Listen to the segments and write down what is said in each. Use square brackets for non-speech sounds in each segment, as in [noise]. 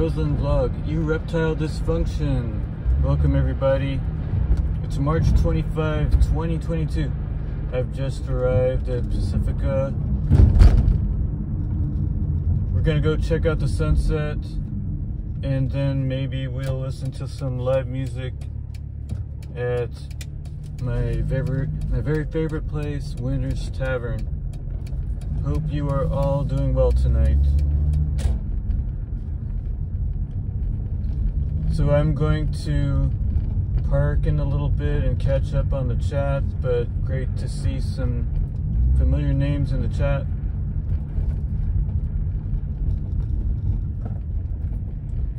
Rosalind Vlog, you Reptile Dysfunction. Welcome everybody. It's March 25, 2022. I've just arrived at Pacifica. We're gonna go check out the sunset and then maybe we'll listen to some live music at my favorite, my very favorite place, Winter's Tavern. Hope you are all doing well tonight. So I'm going to park in a little bit and catch up on the chat, but great to see some familiar names in the chat.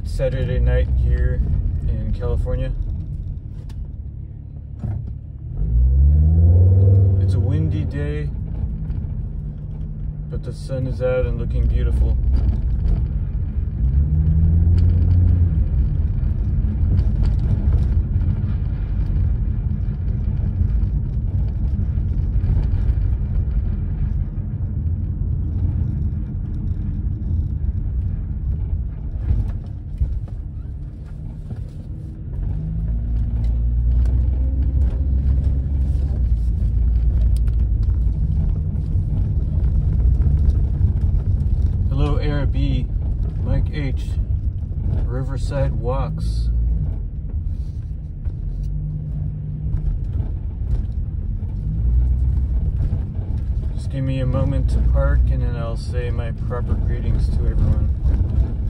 It's Saturday night here in California. It's a windy day, but the sun is out and looking beautiful. Hello, Air B, Mike H, Riverside Walks. Just give me a moment to park and then I'll say my proper greetings to everyone.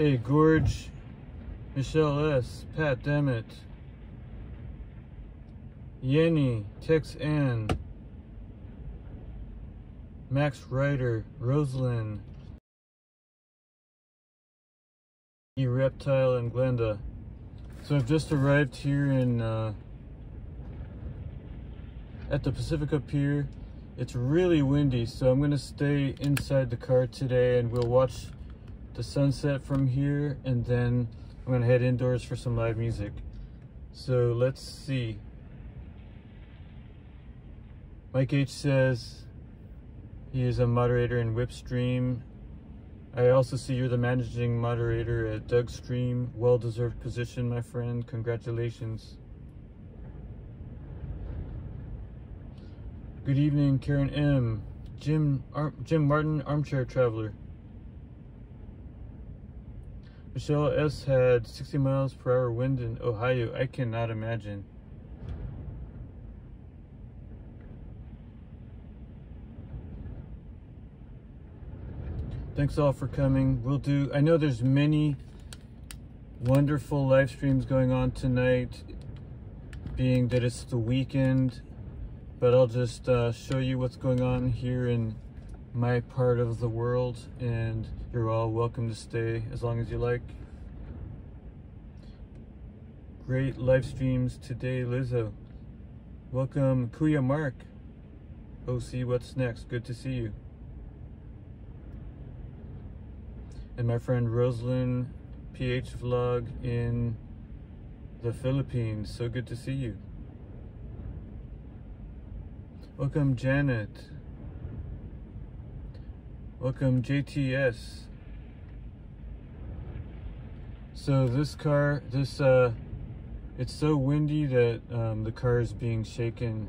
Hey, Gorge, Michelle S, Pat Dammit, Yenny, Tex Ann, Max Ryder, Rosalind, E Reptile, and Glenda. So I've just arrived here in uh, at the Pacifica Pier. It's really windy, so I'm gonna stay inside the car today, and we'll watch the sunset from here and then I'm gonna head indoors for some live music. So let's see. Mike H says he is a moderator in Whipstream. I also see you're the managing moderator at Doug Stream. Well-deserved position, my friend. Congratulations. Good evening, Karen M. Jim Ar Jim Martin, Armchair Traveler. Michelle S. had 60 miles per hour wind in Ohio. I cannot imagine. Thanks all for coming. We'll do, I know there's many wonderful live streams going on tonight, being that it's the weekend, but I'll just uh, show you what's going on here in my part of the world and you're all welcome to stay as long as you like. Great live streams today, Lizzo. Welcome, Kuya Mark. OC, what's next? Good to see you. And my friend Rosalind PH Vlog in the Philippines. So good to see you. Welcome, Janet. Welcome JTS. So this car, this uh, it's so windy that um, the car is being shaken.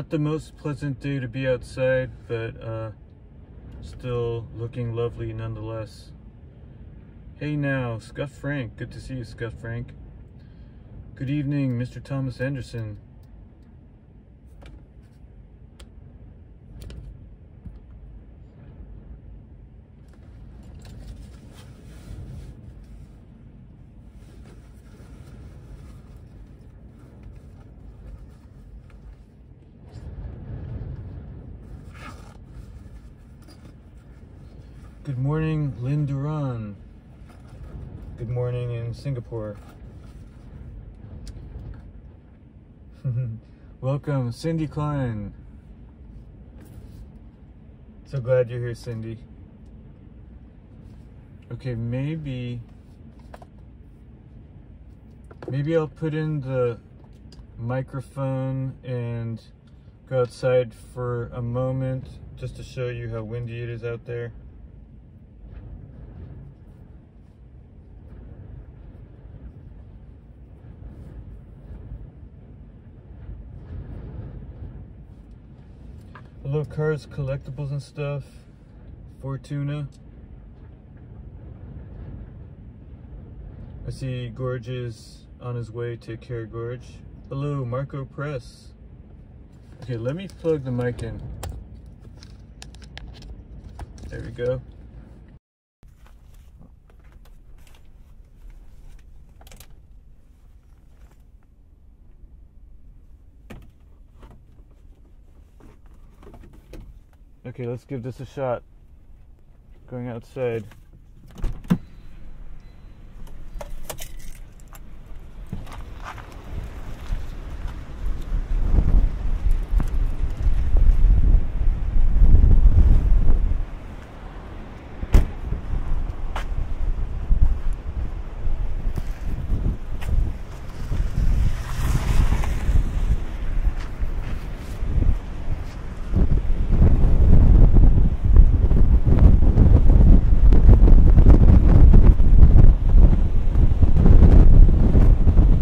Not the most pleasant day to be outside, but uh, still looking lovely nonetheless. Hey now, Scuff Frank. Good to see you, Scuff Frank. Good evening, Mr. Thomas Anderson. Good morning, Lynn Duran. Good morning in Singapore. [laughs] Welcome, Cindy Klein. So glad you're here, Cindy. Okay, maybe maybe I'll put in the microphone and go outside for a moment just to show you how windy it is out there. Cars, collectibles, and stuff. Fortuna. I see Gorge is on his way. Take care, Gorge. Hello, Marco Press. Okay, let me plug the mic in. There we go. Okay, let's give this a shot. Going outside.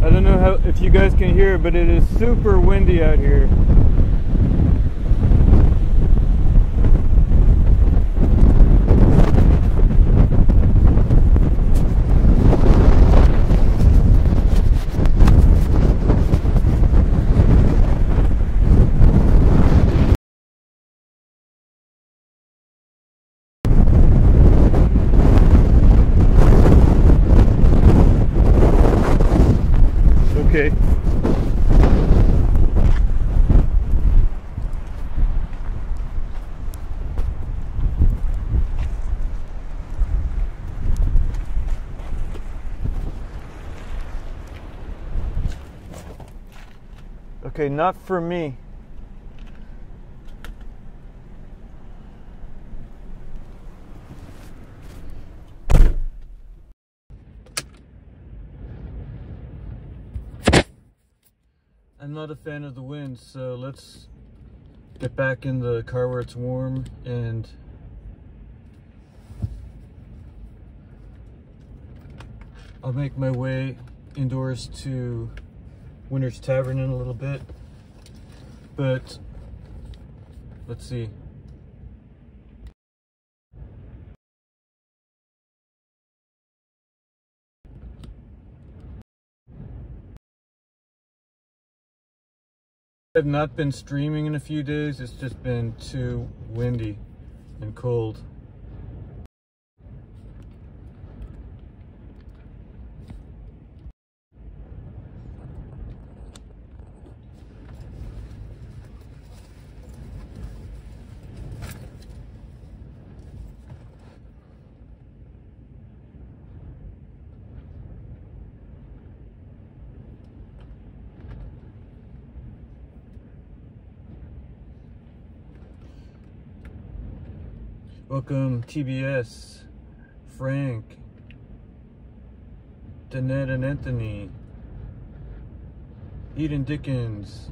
I don't know how if hear, but it is super windy out here. Okay. Okay, not for me. I'm not a fan of the wind, so let's get back in the car where it's warm and I'll make my way indoors to Winter's Tavern in a little bit. But let's see. I've not been streaming in a few days. It's just been too windy and cold. Welcome, TBS, Frank, Danette and Anthony, Eden Dickens.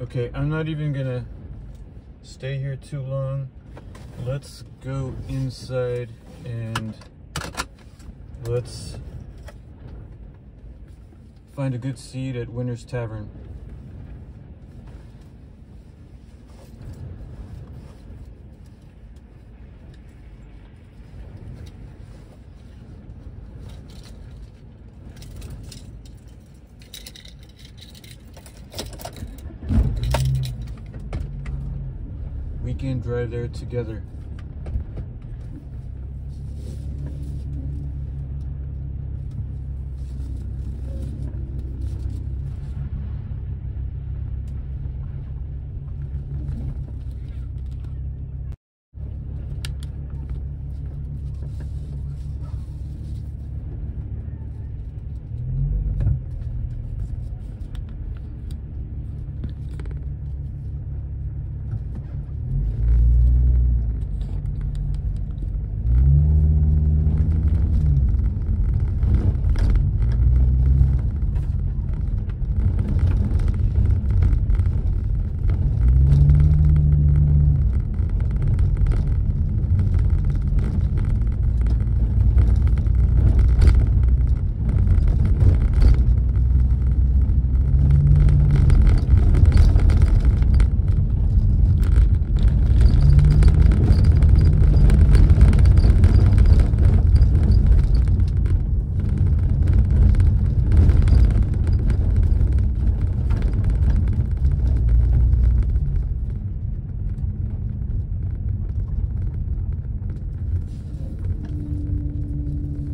Okay, I'm not even gonna stay here too long. Let's go inside and let's find a good seat at Winter's Tavern. There together.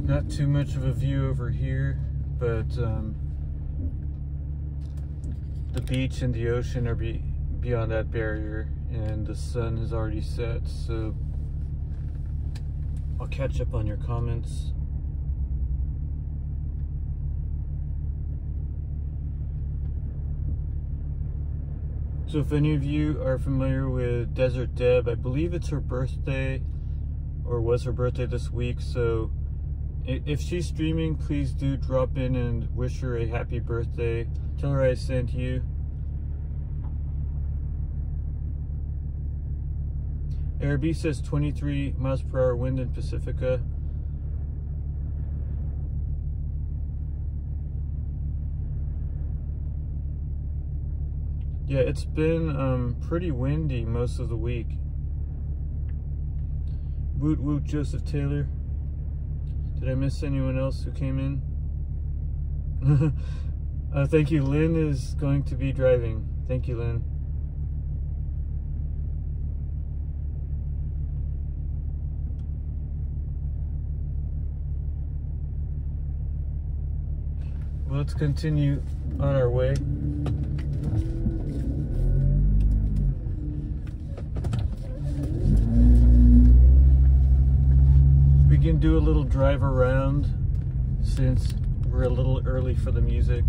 Not too much of a view over here, but um, the beach and the ocean are be beyond that barrier and the sun has already set, so I'll catch up on your comments. So if any of you are familiar with Desert Deb, I believe it's her birthday or was her birthday this week, so if she's streaming, please do drop in and wish her a happy birthday. Tell her I sent you. ARB says 23 miles per hour wind in Pacifica. Yeah, it's been um, pretty windy most of the week. Woot woot Joseph Taylor. Did I miss anyone else who came in? [laughs] uh, thank you. Lynn is going to be driving. Thank you, Lynn. Let's continue on our way. Do a little drive around since we're a little early for the music.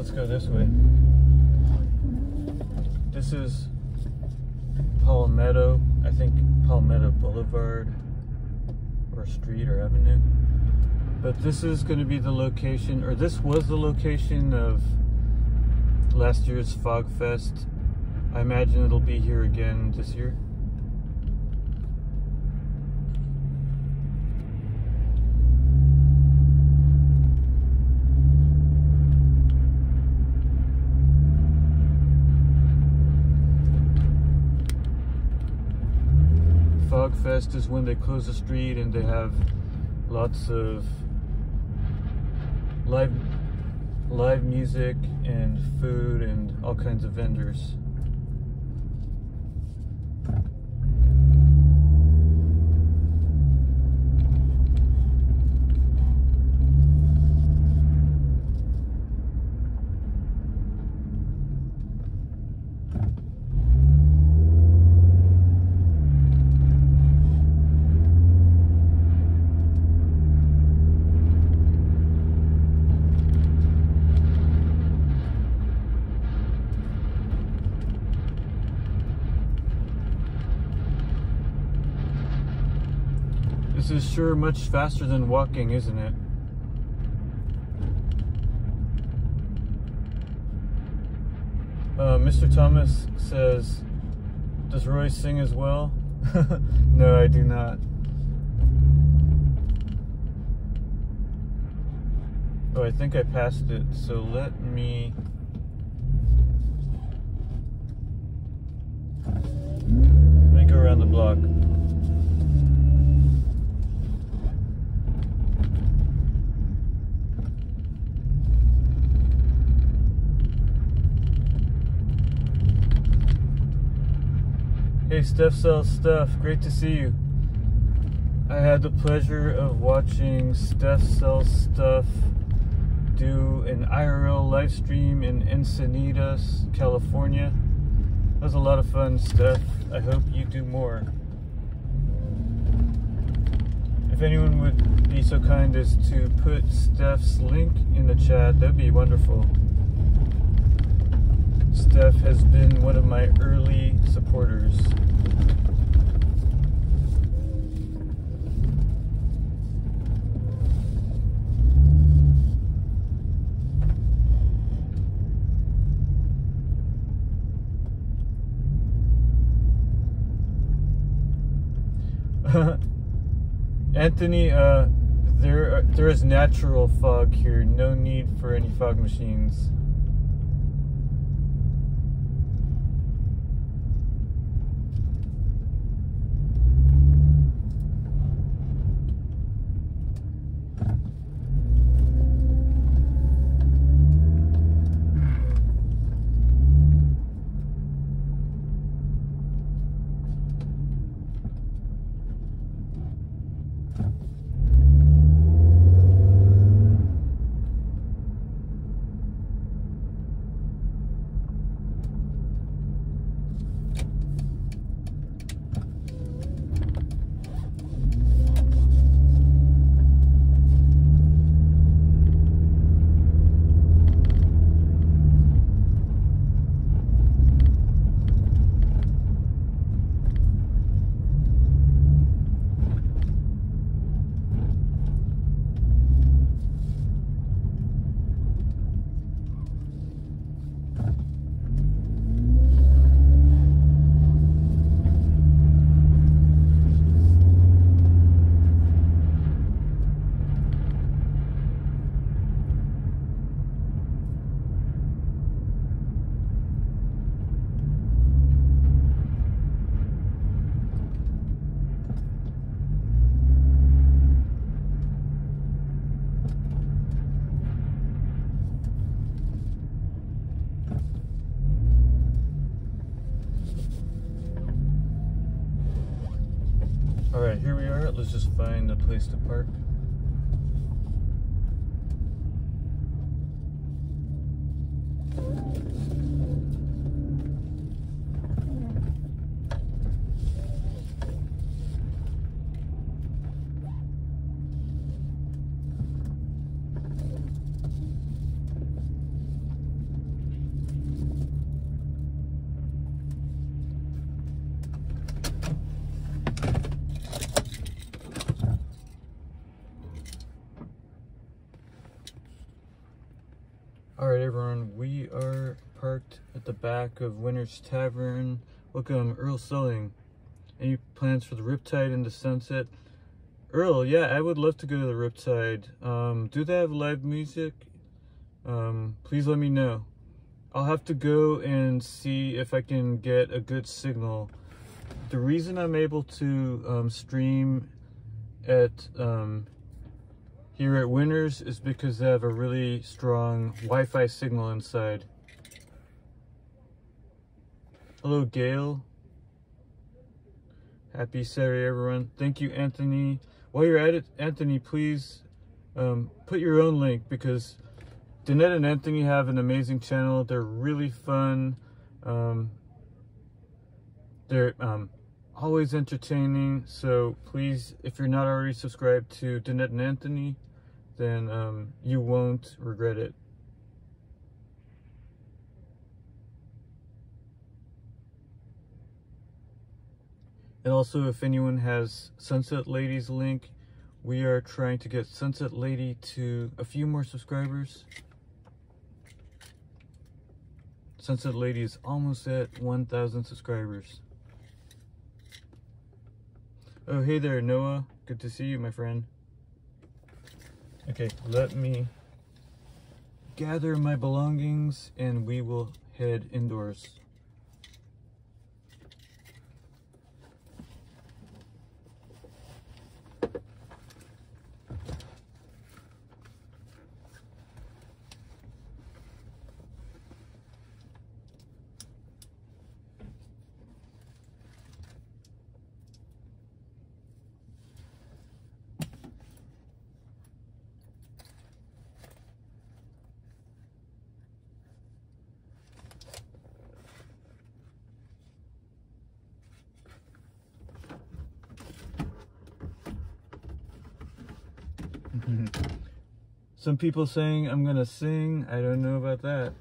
let's go this way. This is Palmetto, I think Palmetto Boulevard or street or avenue. But this is going to be the location, or this was the location of last year's Fog Fest. I imagine it'll be here again this year. Fog Fest is when they close the street and they have lots of live live music and food and all kinds of vendors. Sure much faster than walking, isn't it? Uh, Mr. Thomas says, does Roy sing as well? [laughs] no, I do not. Oh, I think I passed it, so let me... Let me go around the block. Hey, Steph sells stuff. Great to see you. I had the pleasure of watching Steph sells stuff do an IRL live stream in Encinitas, California. That was a lot of fun, Steph. I hope you do more. If anyone would be so kind as to put Steph's link in the chat, that'd be wonderful. Steph has been one of my early supporters. [laughs] Anthony, uh, there there is natural fog here. No need for any fog machines. Place to park. All right, everyone, we are parked at the of Winter's Tavern. Welcome, Earl Selling. Any plans for the Riptide into sunset? Earl, yeah, I would love to go to the Riptide. Um, do they have live music? Um, please let me know. I'll have to go and see if I can get a good signal. The reason I'm able to um, stream at um, here at Winters is because they have a really strong Wi-Fi signal inside. Hello, Gail. Happy Saturday, everyone. Thank you, Anthony. While you're at it, Anthony, please um, put your own link because Danette and Anthony have an amazing channel. They're really fun. Um, they're um, always entertaining. So please, if you're not already subscribed to Danette and Anthony, then um, you won't regret it. And also, if anyone has Sunset Ladies link We are trying to get Sunset Lady to a few more subscribers. Sunset Lady is almost at 1,000 subscribers. Oh, hey there, Noah. Good to see you, my friend. Okay, let me gather my belongings and we will head indoors. Some people saying I'm gonna sing. I don't know about that.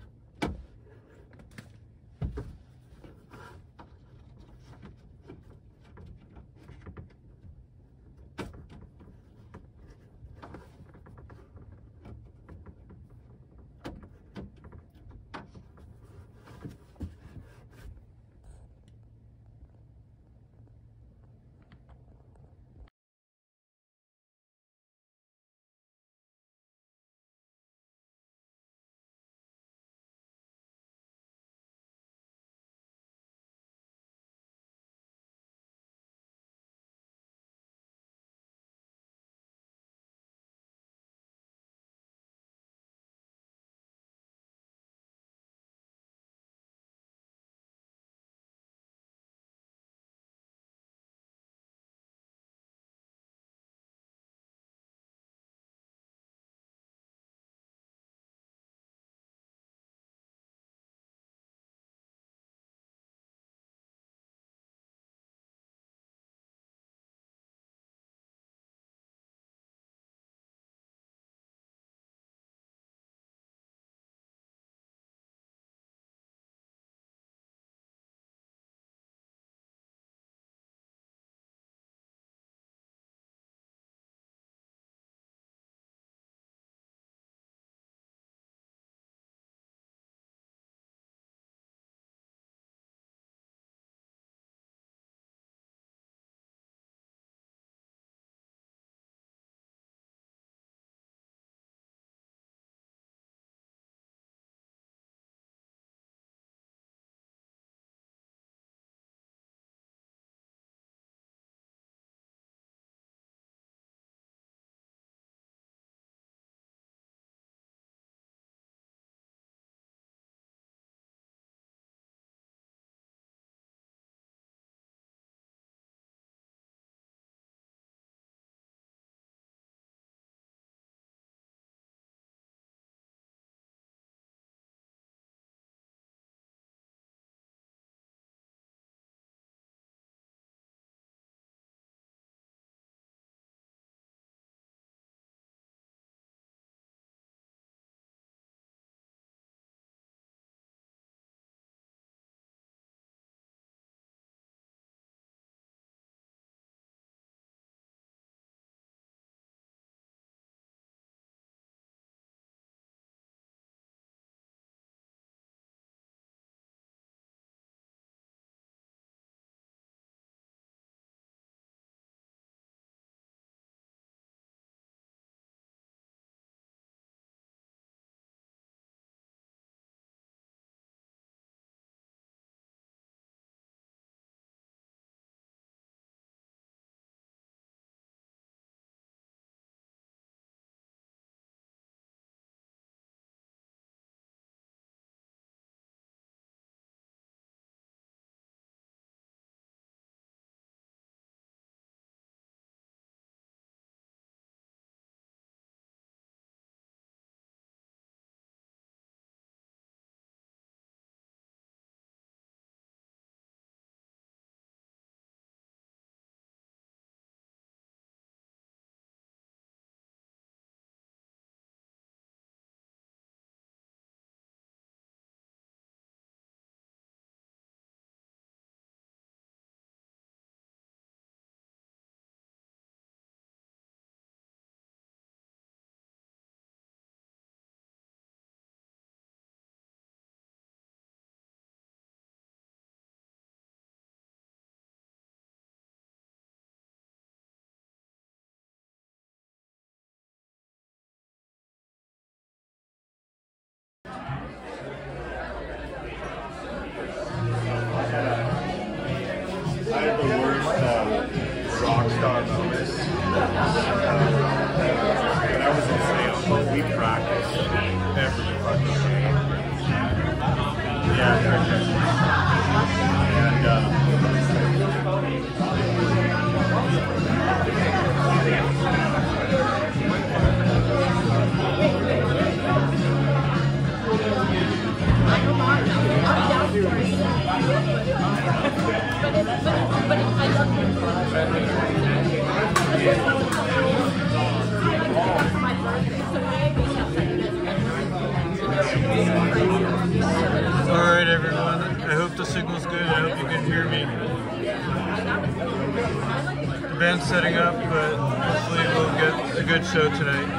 Star bonus. When I was in sales, we practiced every fucking day. Yeah, Alright everyone, I hope the signal's good. I hope you can hear me. The band's setting up, but hopefully we'll get a good show tonight.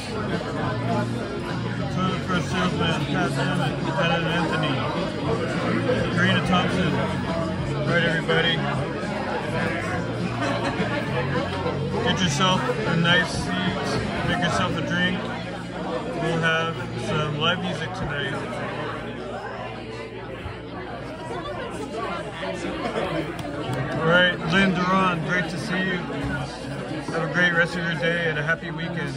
yourself a nice seat, make yourself a drink. We'll have some live music tonight. All right, Lynn Duran, great to see you. Have a great rest of your day and a happy weekend.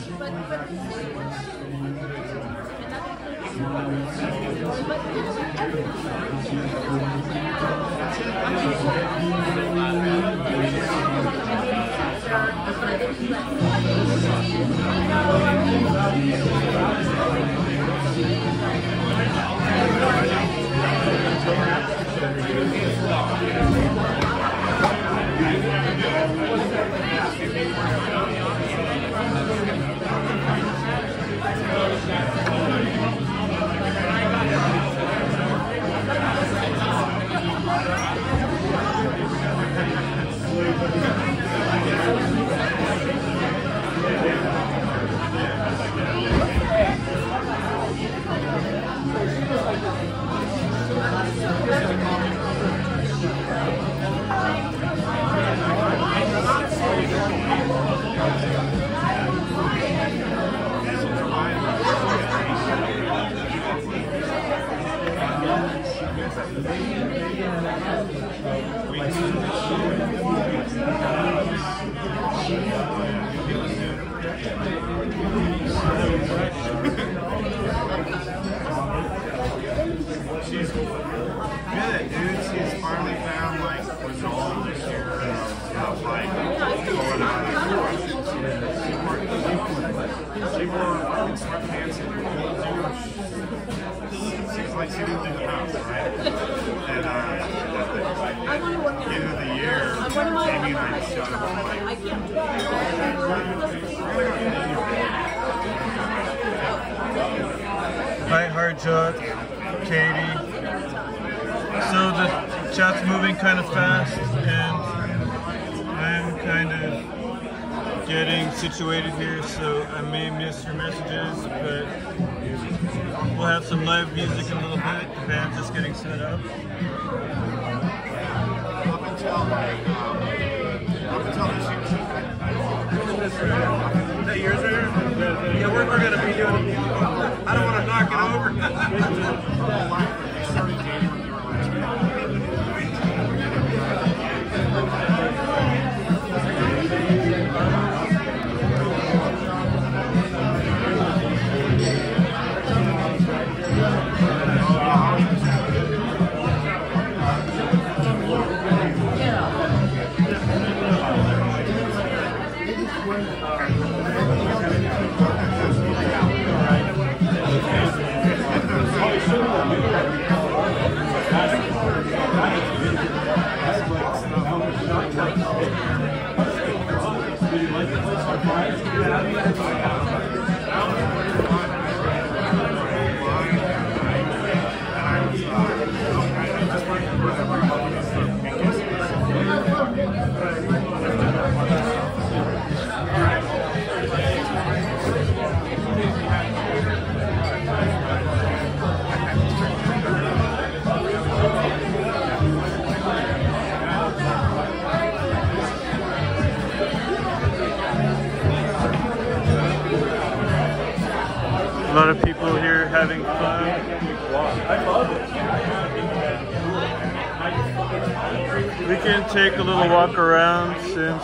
We can take a little walk around since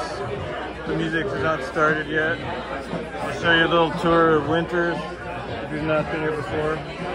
the music has not started yet. I'll show you a little tour of Winters if you've not been here before.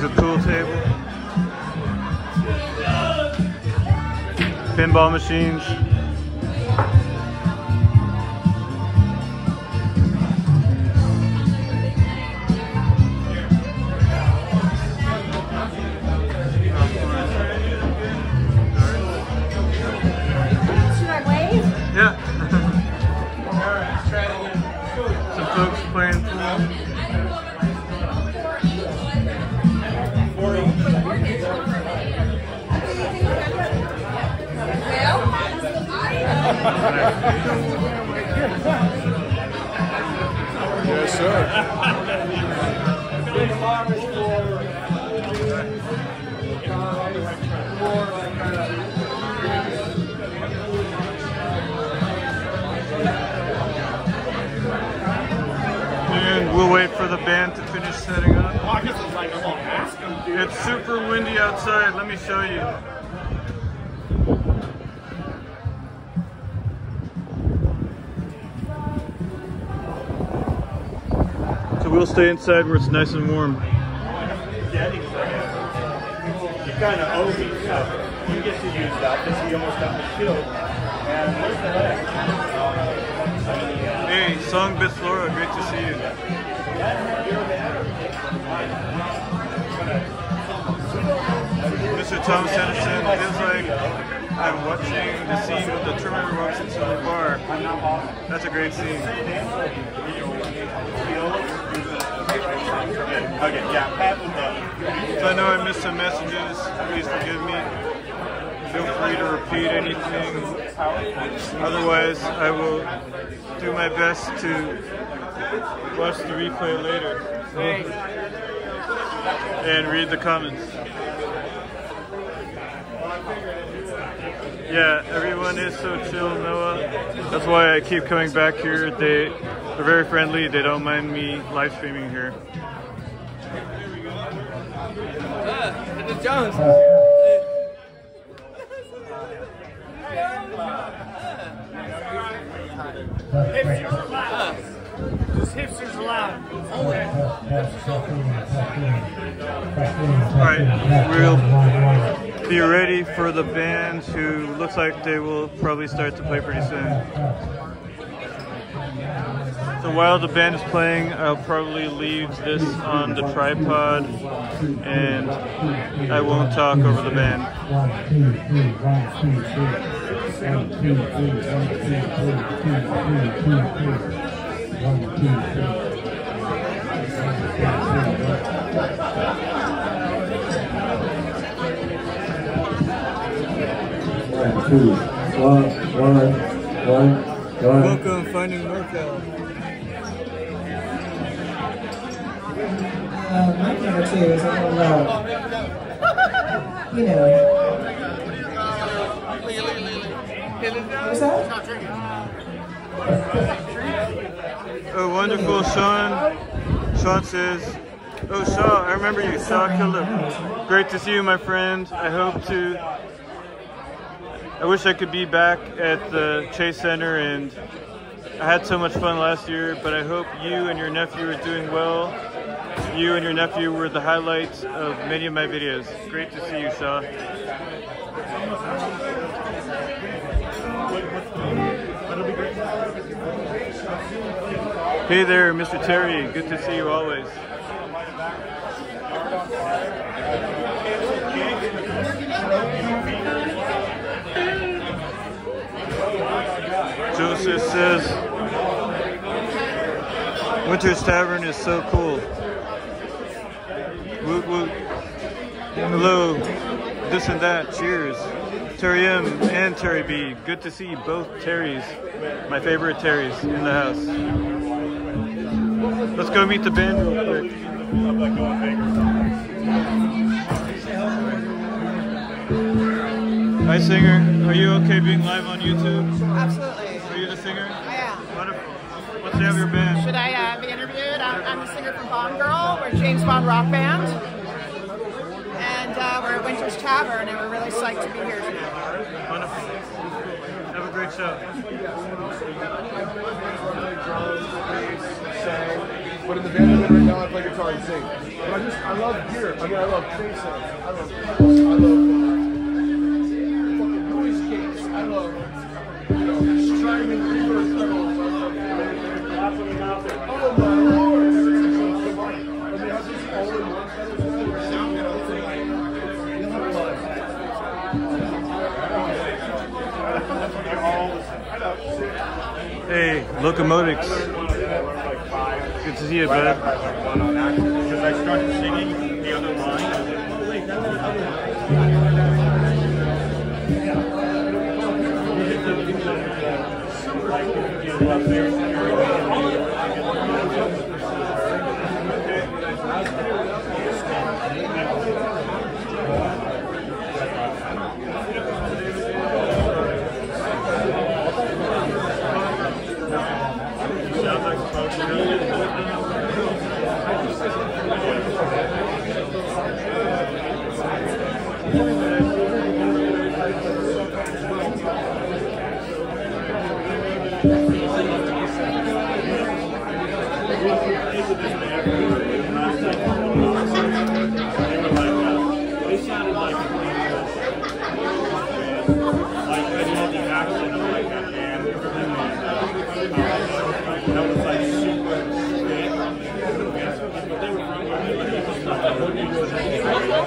It's a pool table. Pinball machines. Outside. Let me show you. So we'll stay inside where it's nice and warm. You kind of owe me stuff. You get to use that because he almost got me killed. And where's the heck? Hey, Song Bithlora, great to see you. Mr. Thomas Edison, it feels like I'm watching the scene with the Terminator walks into the bar. That's a great scene. Okay, yeah, I know I missed some messages, please forgive me. Feel free to repeat anything. Otherwise, I will do my best to watch the replay later and read the comments. Yeah, everyone is so chill, Noah. That's why I keep coming back here. They, they're very friendly. They don't mind me live streaming here. Jones. This hipster's allowed. Alright, we'll be ready for the band who looks like they will probably start to play pretty soon. So while the band is playing, I'll probably leave this on the tripod and I won't talk over the band. One, two, three, one, two, three. One, two, three, one, two, three, two, three, two, three. One, two, three. One, two, one, one, one, one. Welcome, Finding NorCal. Uh, my number two is a little low. You know. What's that? Oh, wonderful, Sean. Sean says, Oh, Shaw, I remember you, Shaw Killer. Great to see you, my friend. I hope to. I wish I could be back at the Chase Center, and I had so much fun last year, but I hope you and your nephew are doing well. You and your nephew were the highlights of many of my videos. Great to see you, Shaw. Hey there, Mr. Terry. Good to see you always. Joseph says Winters Tavern is so cool. Woot woot. Hello. This and that. Cheers. Terry M and Terry B. Good to see both Terrys. My favorite Terrys in the house. Let's go meet the band real quick. Hi, singer. Are you okay being live on YouTube? Absolutely. Are you the singer? I am. Wonderful. What's the name of your band? Should I uh, be interviewed? I'm, I'm the singer from Bond Girl. We're James Bond rock band. And uh, we're at Winters Tavern, and we're really psyched to be here tonight. Wonderful. Have a great show. But in the band I'm in right now, I play guitar and sing. But I just, I love gear. I mean, I love bass sounds. I love, I love Hey, Locomotics. Good to see you, bud. Because I started singing the other line. That's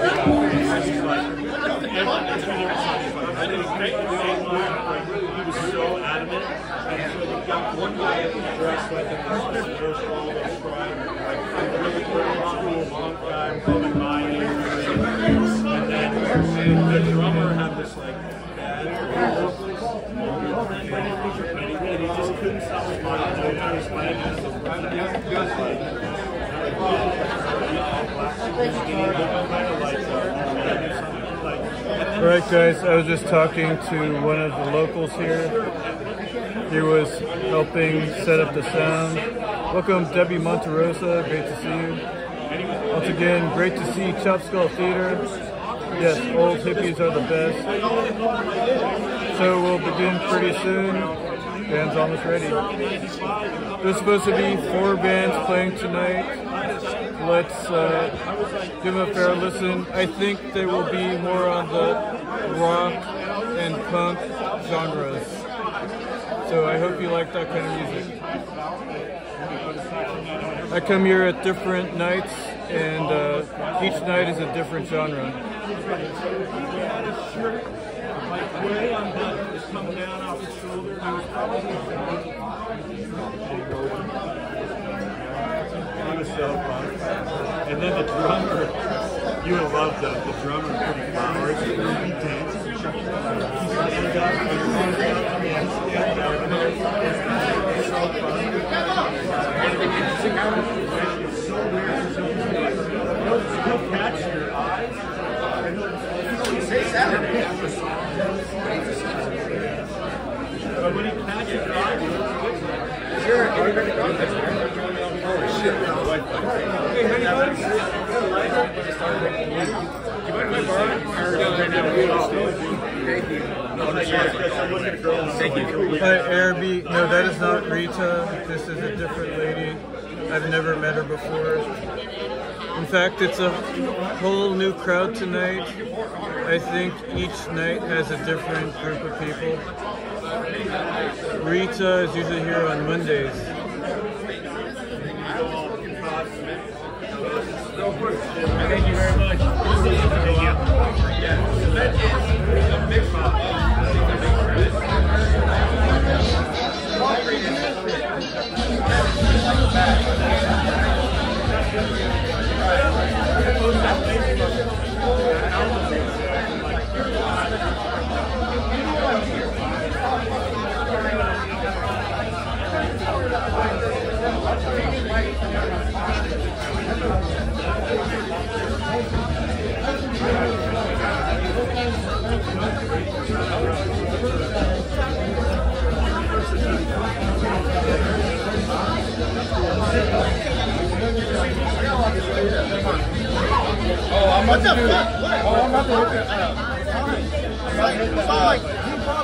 so they got one guy dressed like all right, guys. I was just talking to one of the locals here. He was helping set up the sound. Welcome, Debbie Monterosa. Great to see you. Once again, great to see Chop Skull Theater. Yes, old hippies are the best. So we'll begin pretty soon. Band's almost ready. There's supposed to be four bands playing tonight. Let's uh, give them a fair listen. I think they will be more on the rock and punk genres. So I hope you like that kind of music. I come here at different nights, and uh, each night is a different genre. like way on the just come down off his shoulder. He was he so fun. And then the drummer, you would love the, the drummer pretty flowers. He dances. He's stand up and stand up and stand up. It's so fun. It's so weird. It's so weird. He'll, he'll catch your eyes. And he'll, he'll say Saturday. But when he catches your eyes, he'll switch it. Sure, everybody got this, right? Oh, shit. Hey? Do you mind if I borrow it? Thank you. Thank you. Hi, Araby. No, that is not Rita. This is a different lady. I've never met her before. In fact, it's a whole new crowd tonight. I think each night has a different group of people. Rita is usually here on Mondays. What the fuck? What? Oh, I'm not that. Like,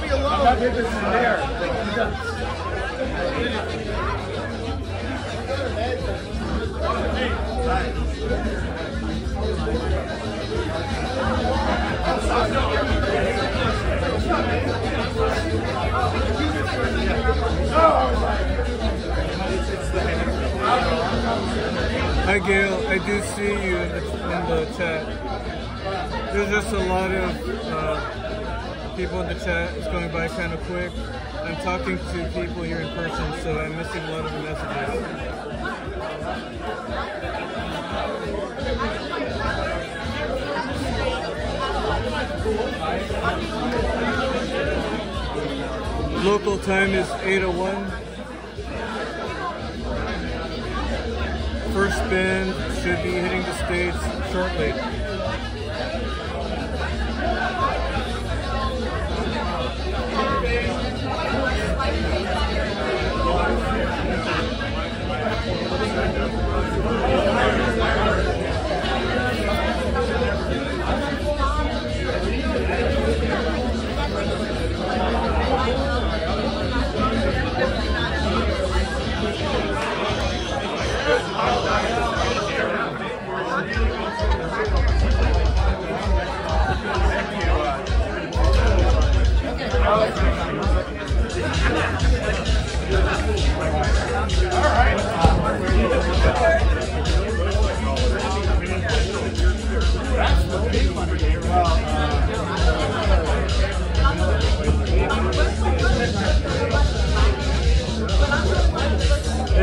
alone. I'm not there. Hi Gail, I do see you in the, in the chat. There's just a lot of uh, people in the chat. It's going by kind of quick. I'm talking to people here in person, so I'm missing a lot of the messages. Local time is 801. Band should be hitting the stage shortly.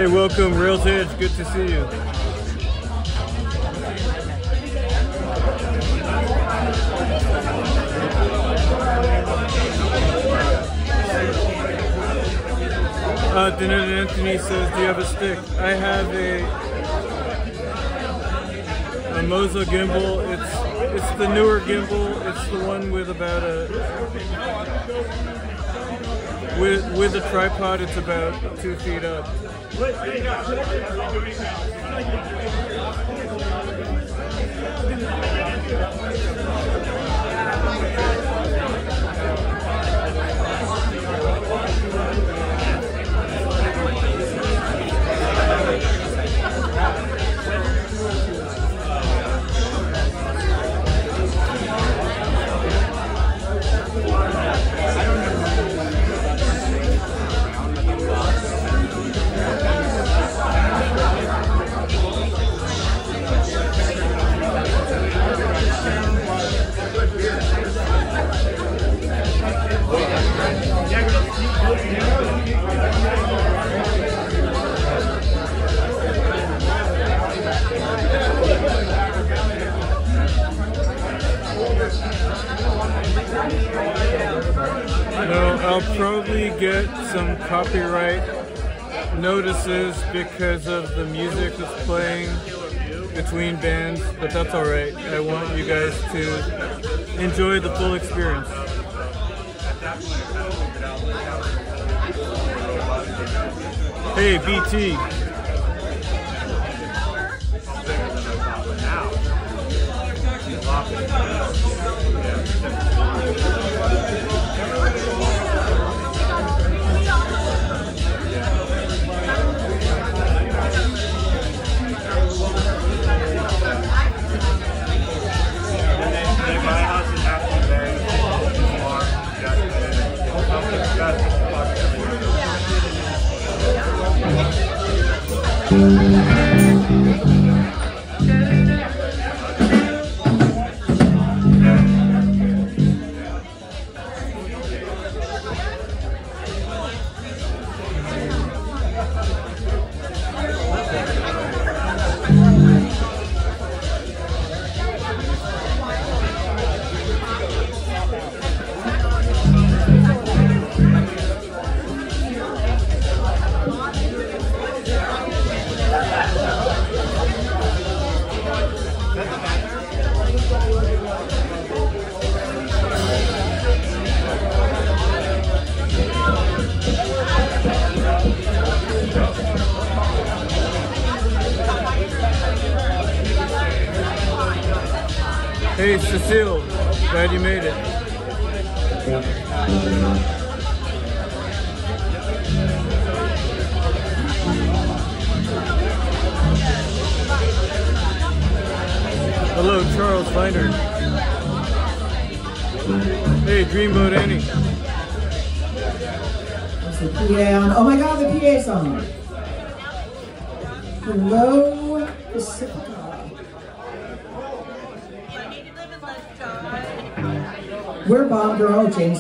Hey, welcome, Rails Edge. Good to see you. Uh, Dinner Anthony says, do you have a stick? I have a, a Moza gimbal. It's it's the newer gimbal. It's the one with about a with with a tripod. It's about two feet up. No, I'll probably get some copyright notices because of the music that's playing between bands, but that's alright. I want you guys to enjoy the full experience. Hey, BT.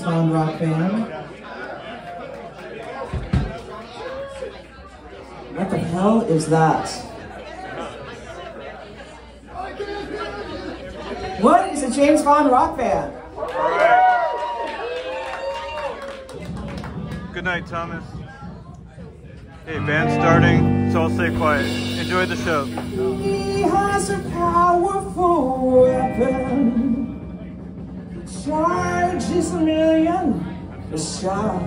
Bond Rock Band. What the hell is that? What is a James Bond Rock Band? Good night, Thomas. Hey, band starting, so I'll stay quiet. Enjoy the show. He has a powerful weapon charge is a million, a shot.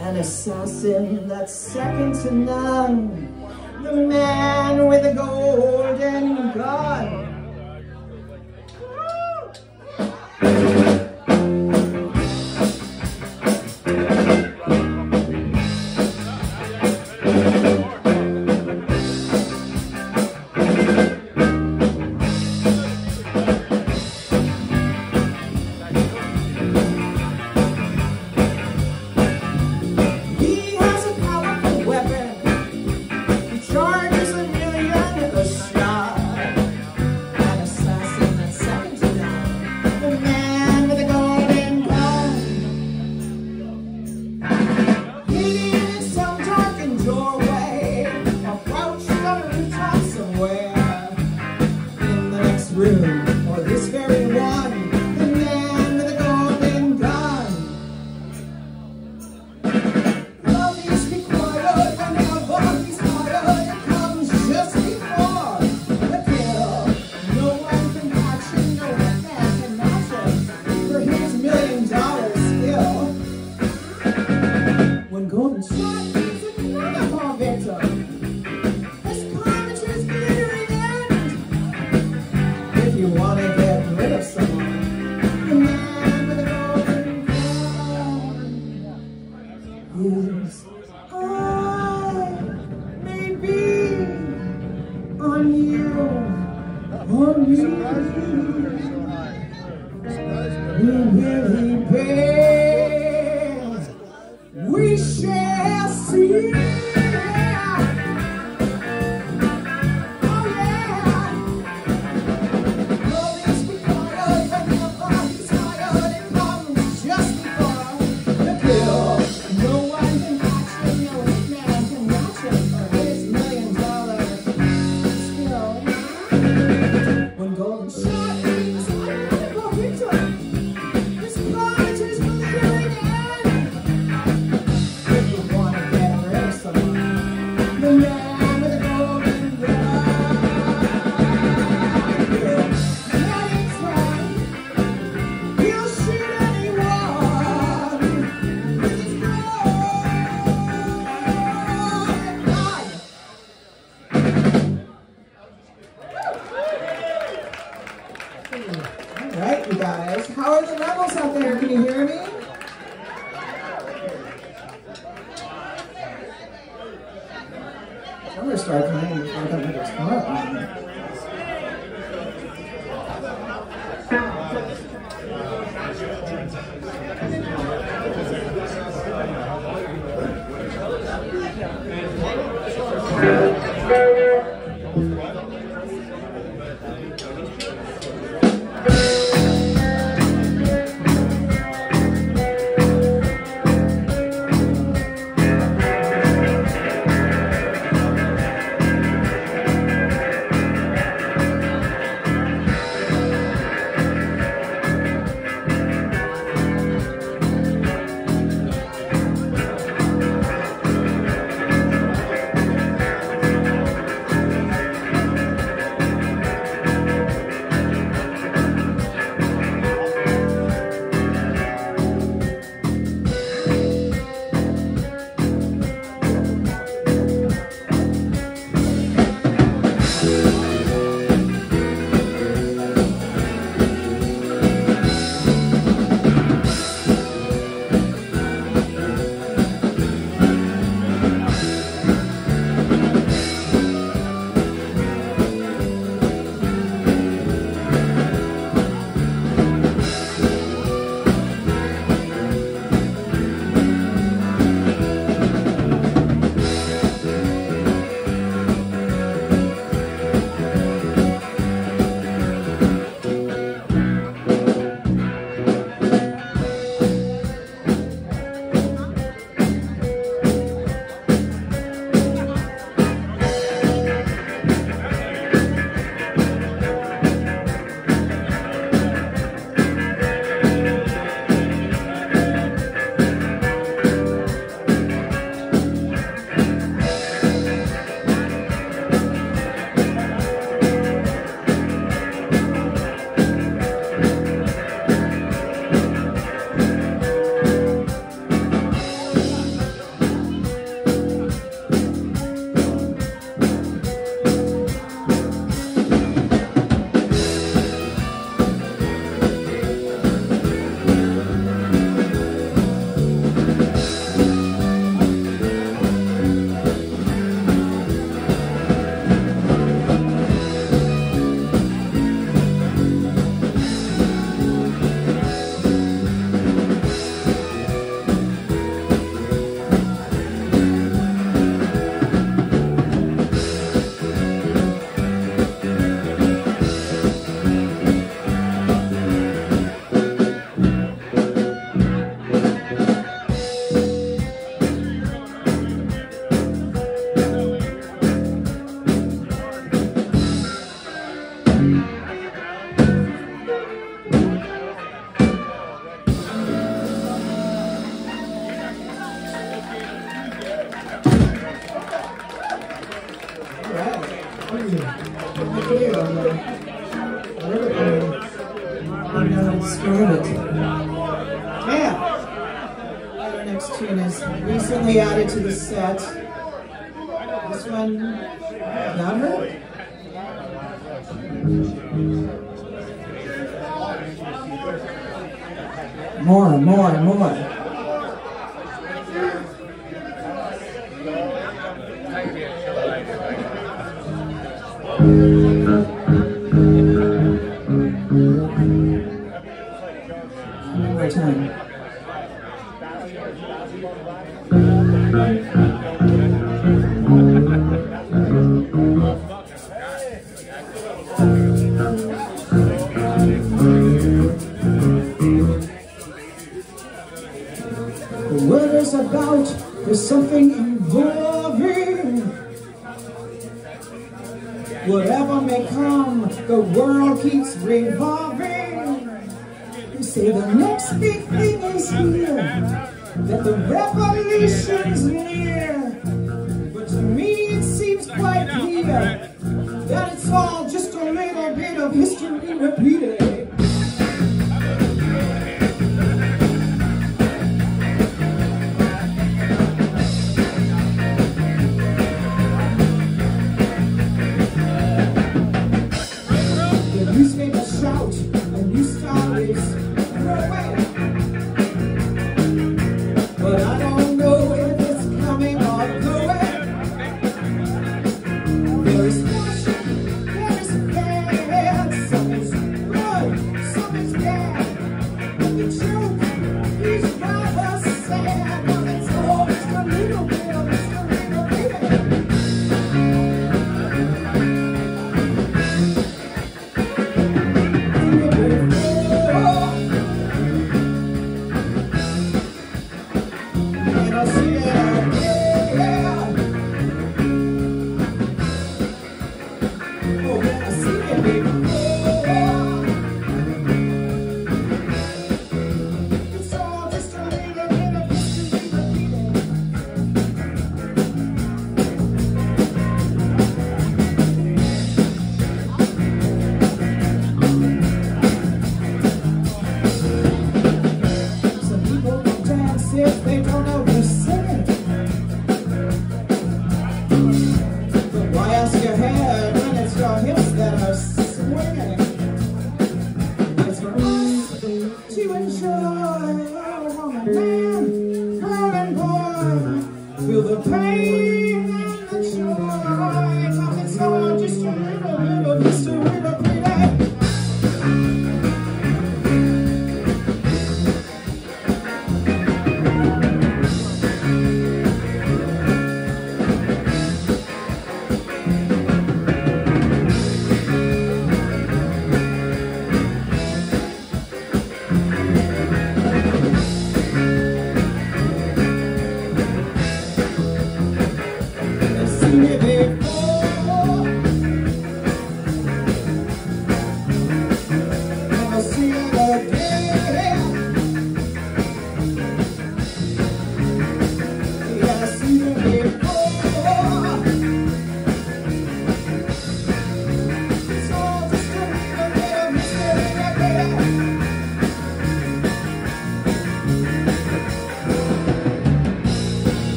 An assassin that's second to none, the man with the golden gun.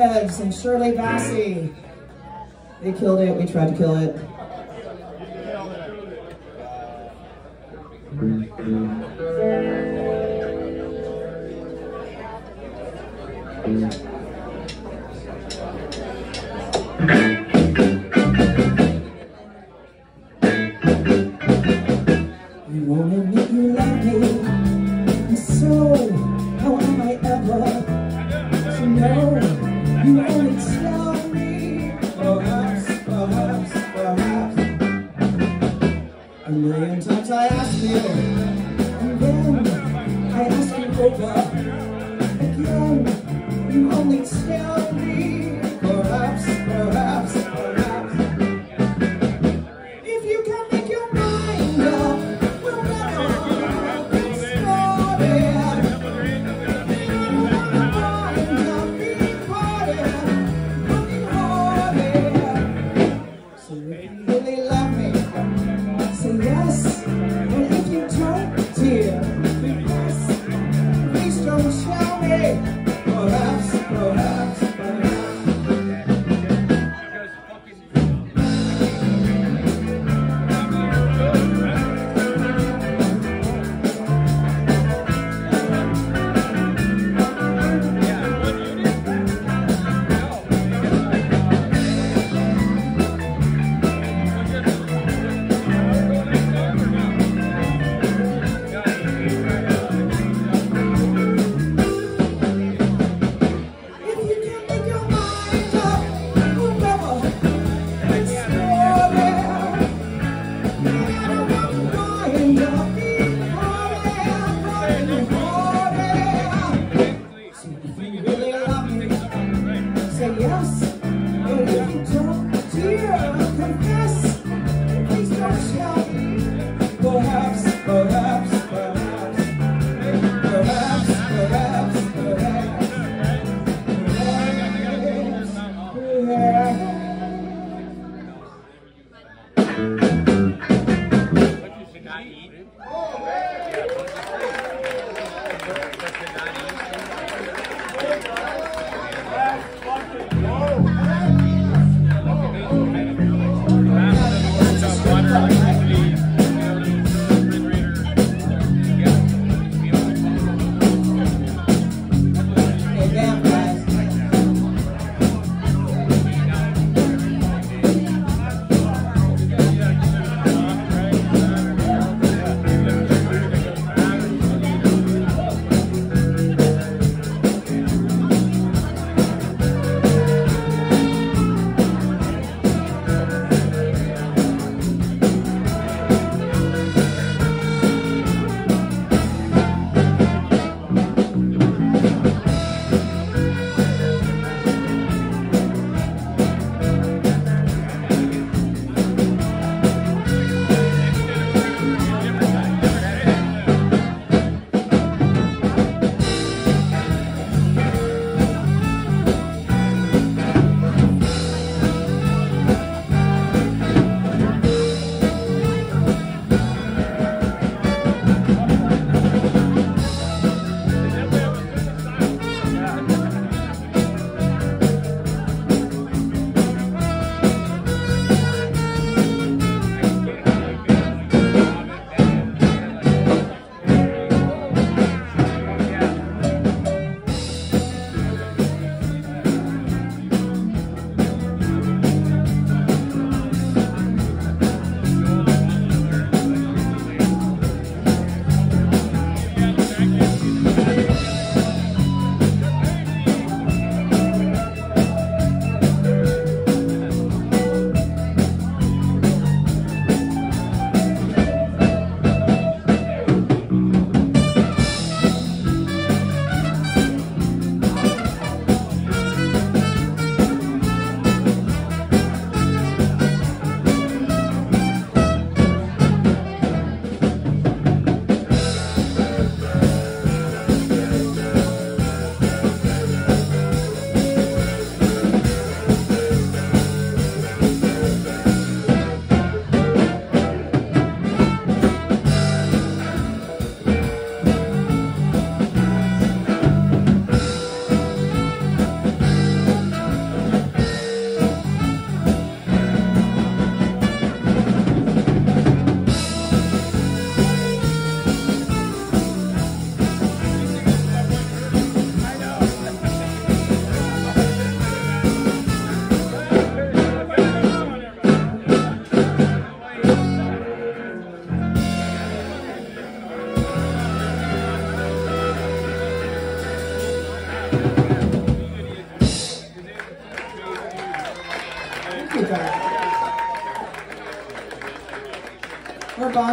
And Shirley Bassey. They killed it. We tried to kill it.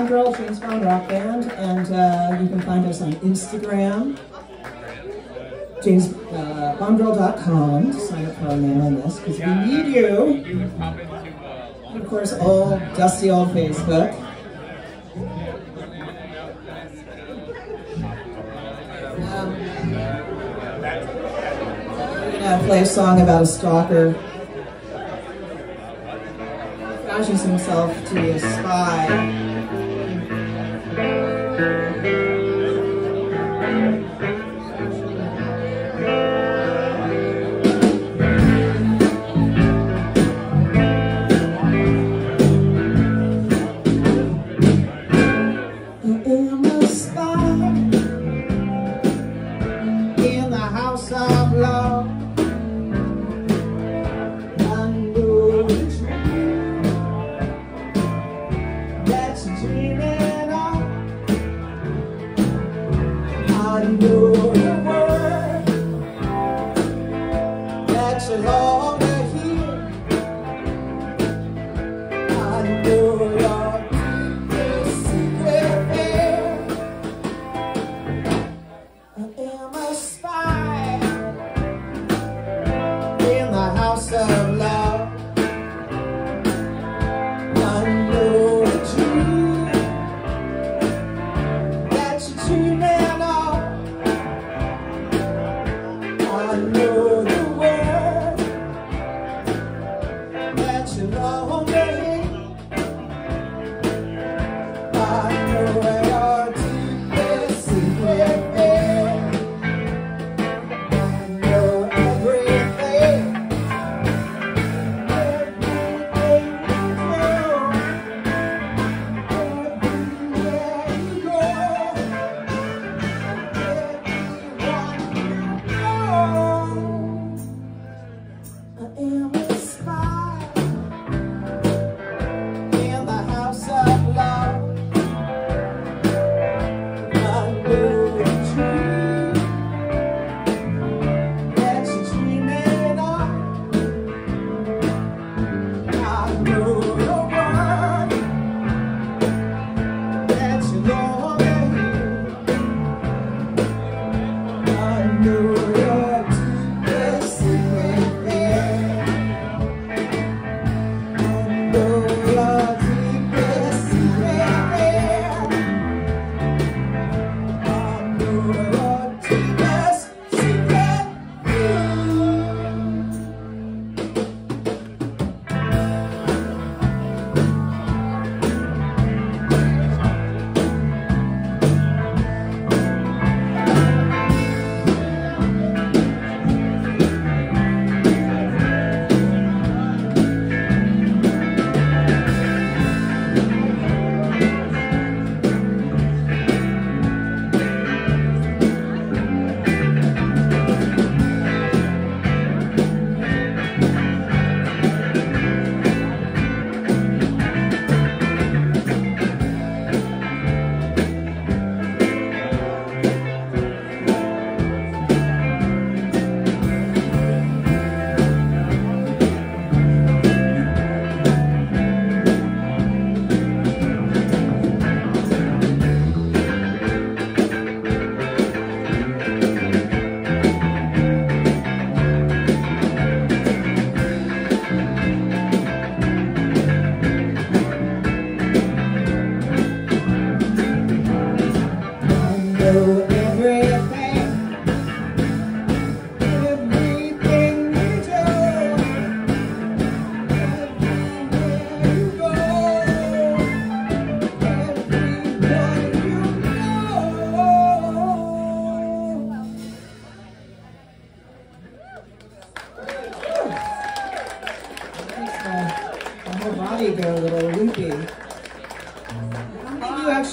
Girl, James Bond Rock Band, and uh, you can find us on Instagram, James uh, to sign up for our mailing list because we need you. And of course, old dusty old Facebook. Um, we're gonna play a song about a stalker fashions himself to be a spy. The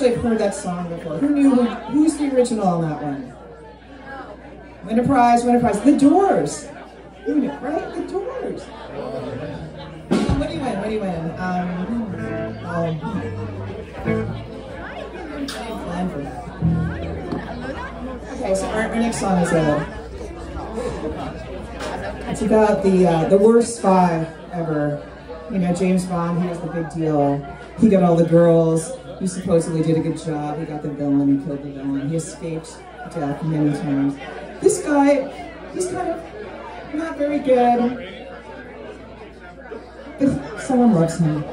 actually heard that song before? Who knew? Who, who's the original on that one? Win a prize, win a prize. The Doors. Who knew, right? The Doors. Um, what do you win? What do you win? Um, that. Okay, so our, our next song is a. It's about the uh, the worst spy ever. You know, James Bond. He was the big deal. He got all the girls. He supposedly did a good job. He got the villain, he killed the villain. He escaped death many times. This guy, he's kind of not very good. But someone loves him.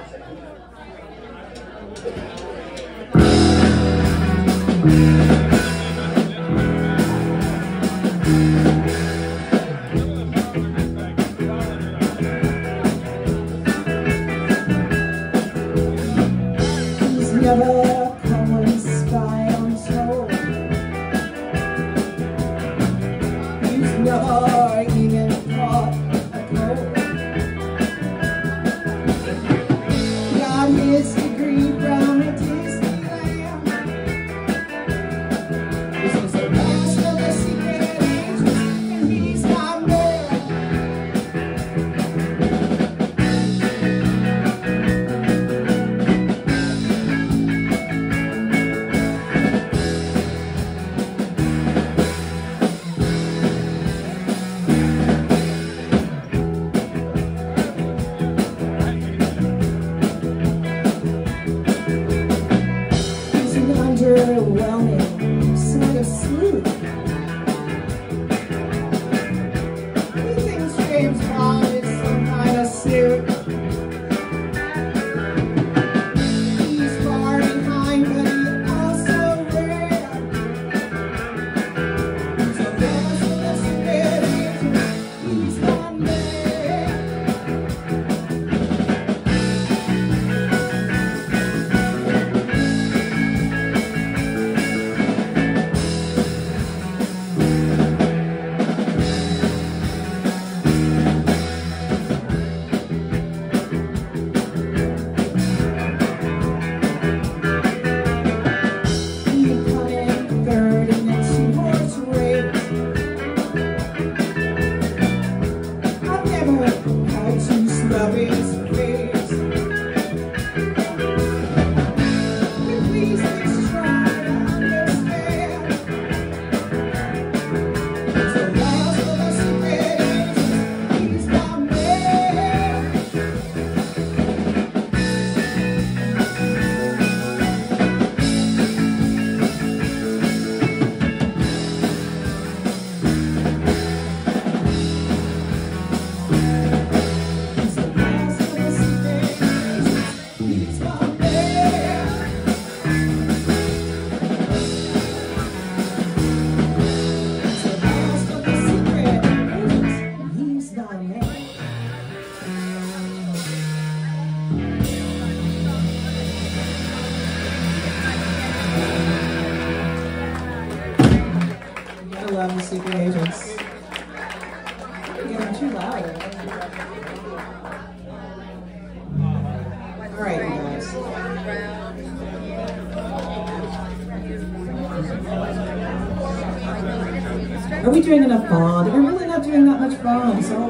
Oh.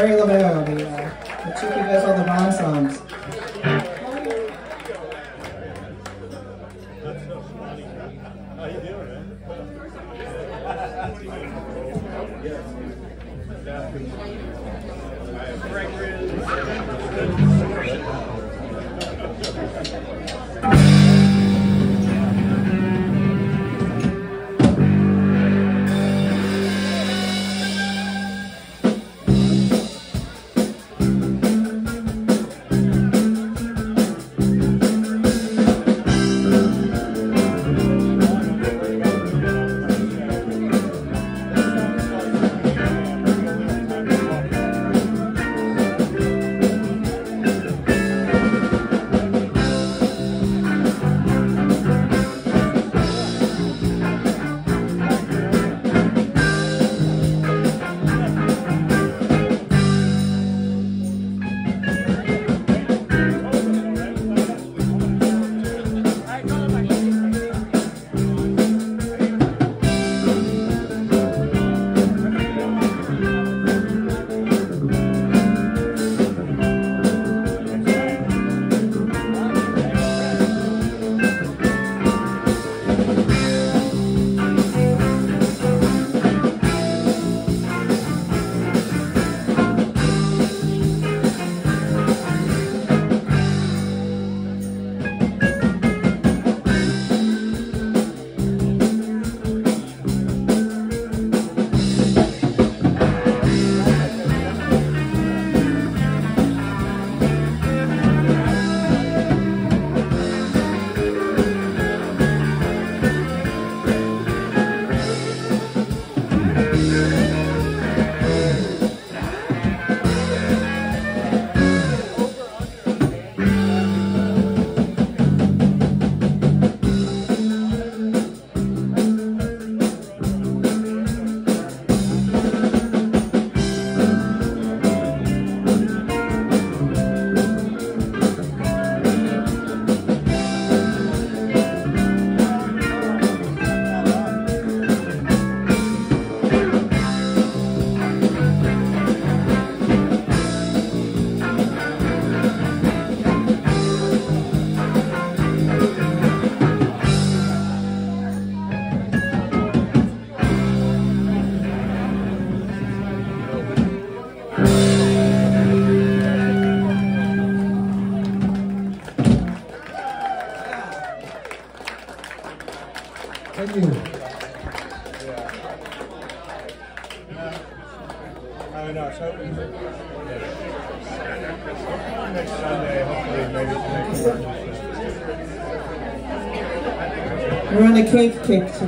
Barry Labero, the, uh, the chief who does all the Bond songs. 12 kick.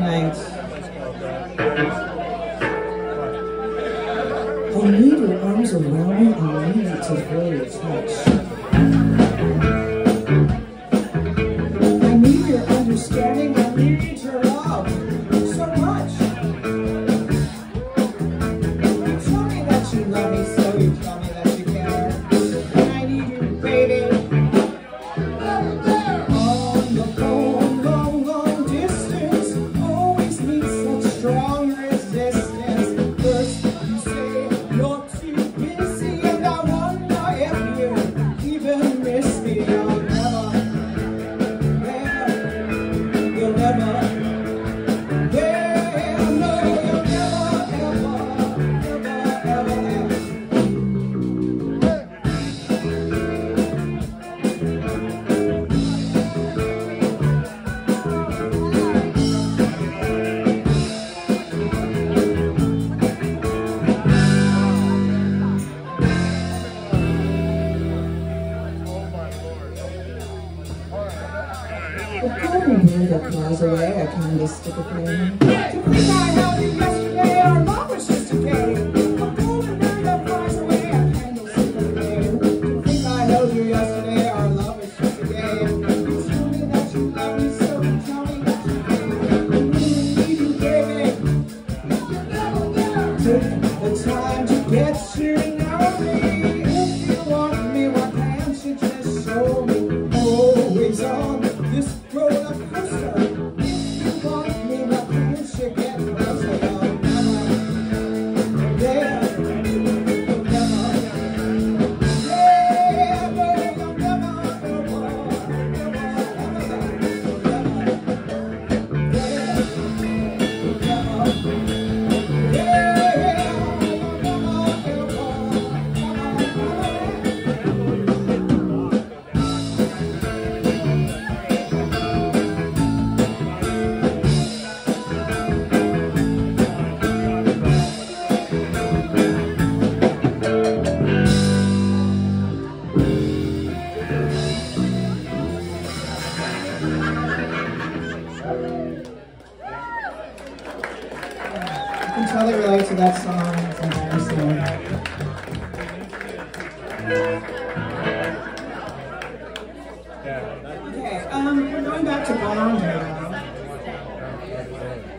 Okay, um, we're going back to Bonham,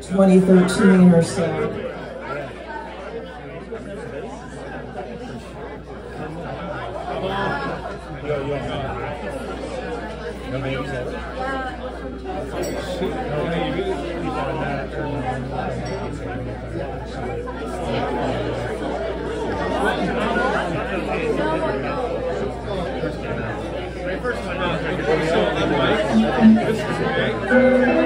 2013 or so. Okay.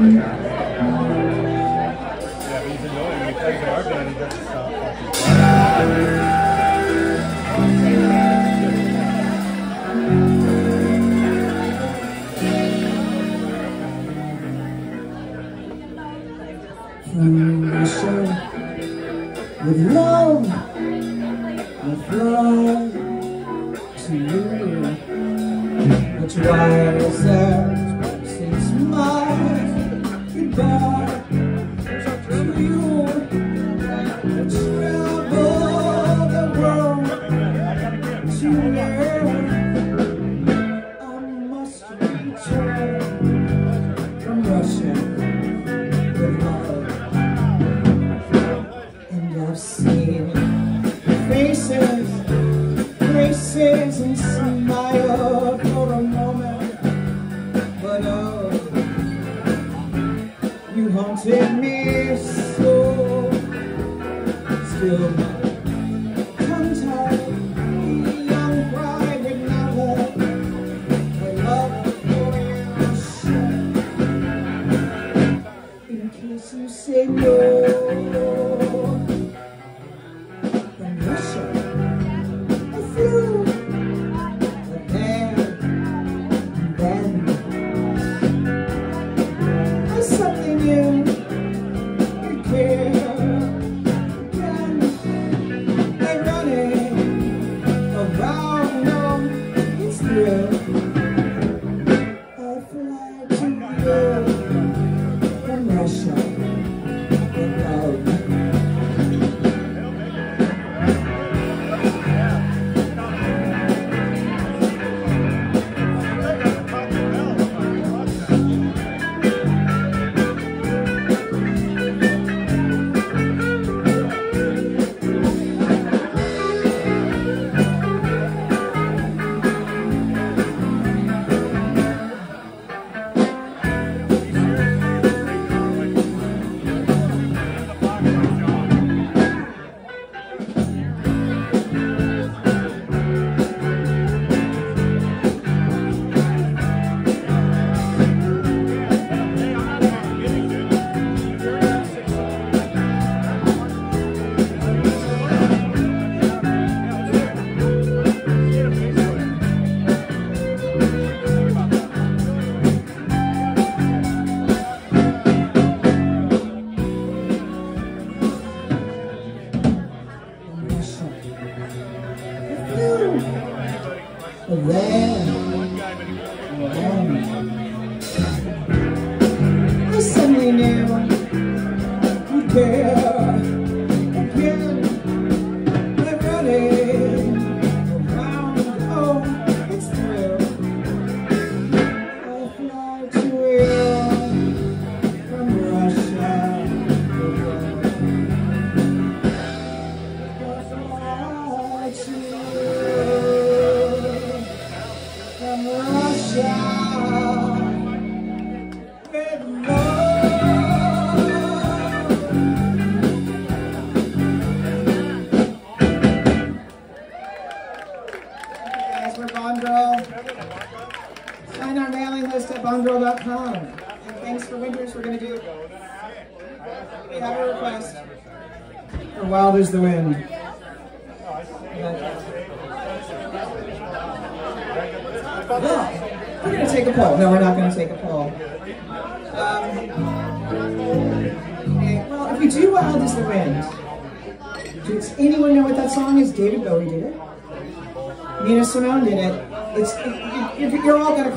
Yeah,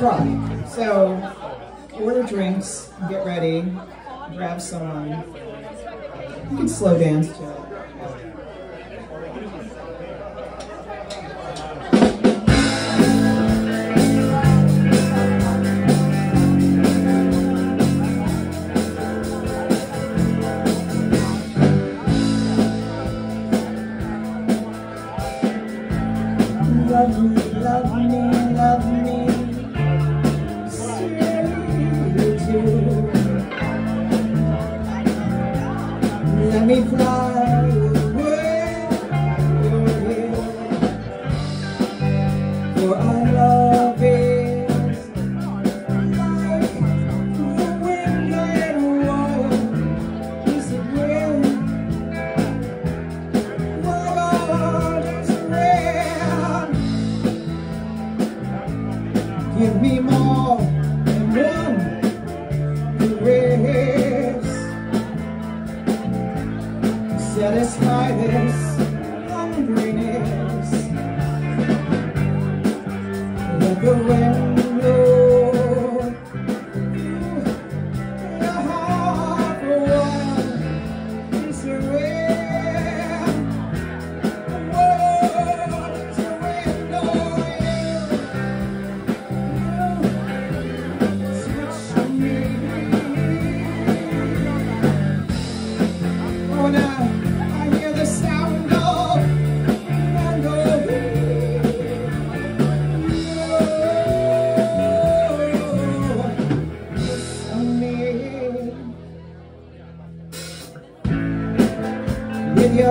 So order drinks, get ready, grab someone. You can slow dance to it.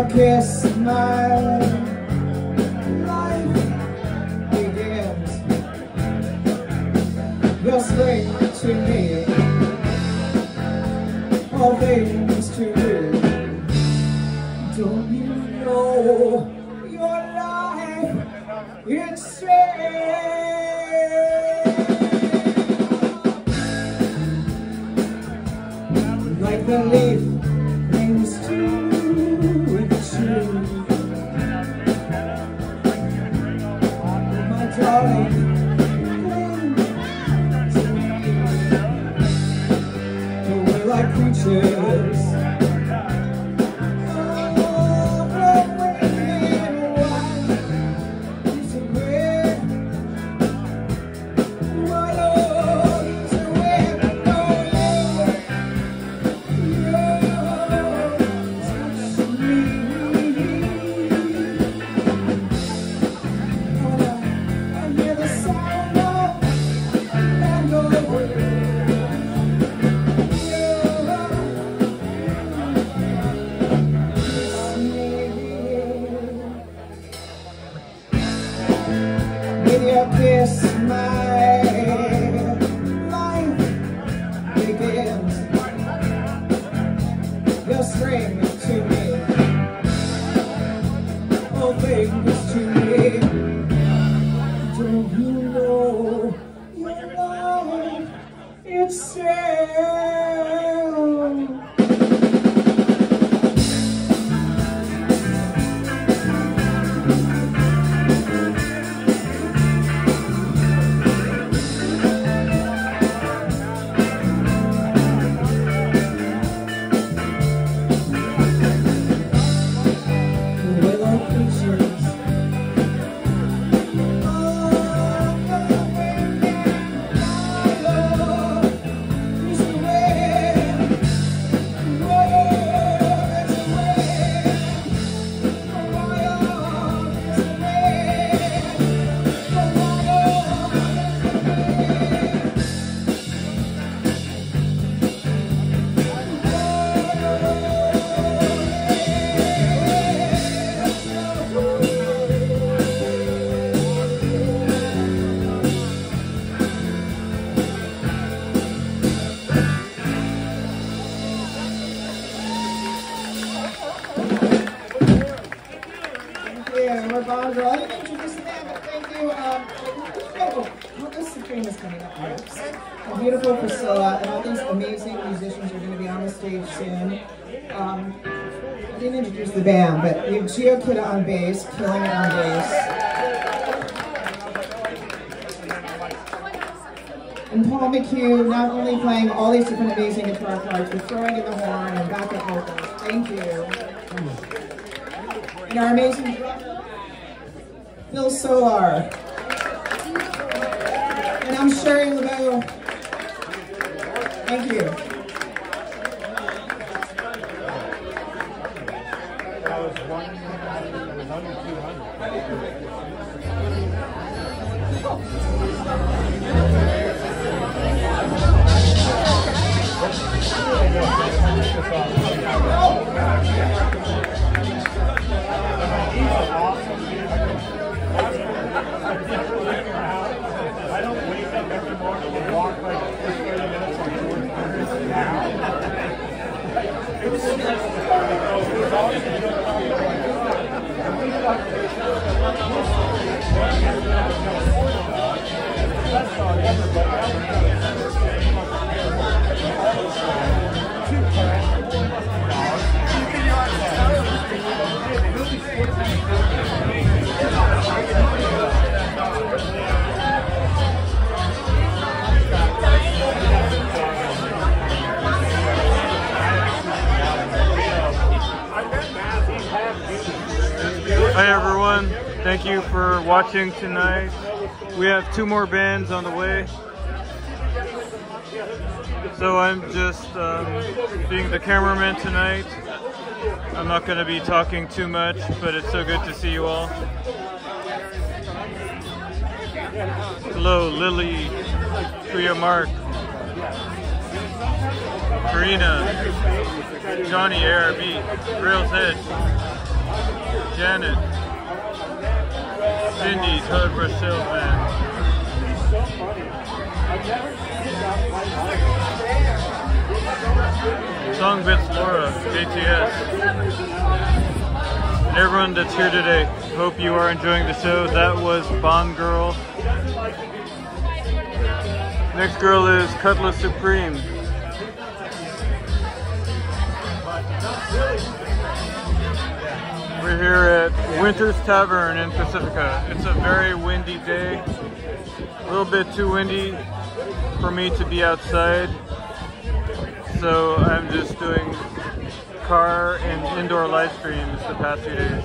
kiss my have Gio Kidda on bass, killing it on bass. And Paul McHugh not only playing all these different amazing guitar parts, but throwing in the horn and backup vocals. Thank you. And our amazing Phil Solar. Watching tonight. We have two more bands on the way. So I'm just um, being the cameraman tonight. I'm not going to be talking too much, but it's so good to see you all. Hello, Lily, Priya Mark, Karina, Johnny ARB, Rails Head, Janet, Cindy, Toad Brush Salesman, Songbits Laura, JTS, and everyone that's here today. Hope you are enjoying the show. That was Bond Girl. Next girl is Cutlass Supreme. Here at Winters Tavern in Pacifica. It's a very windy day. A little bit too windy for me to be outside. So I'm just doing car and indoor live streams the past few days.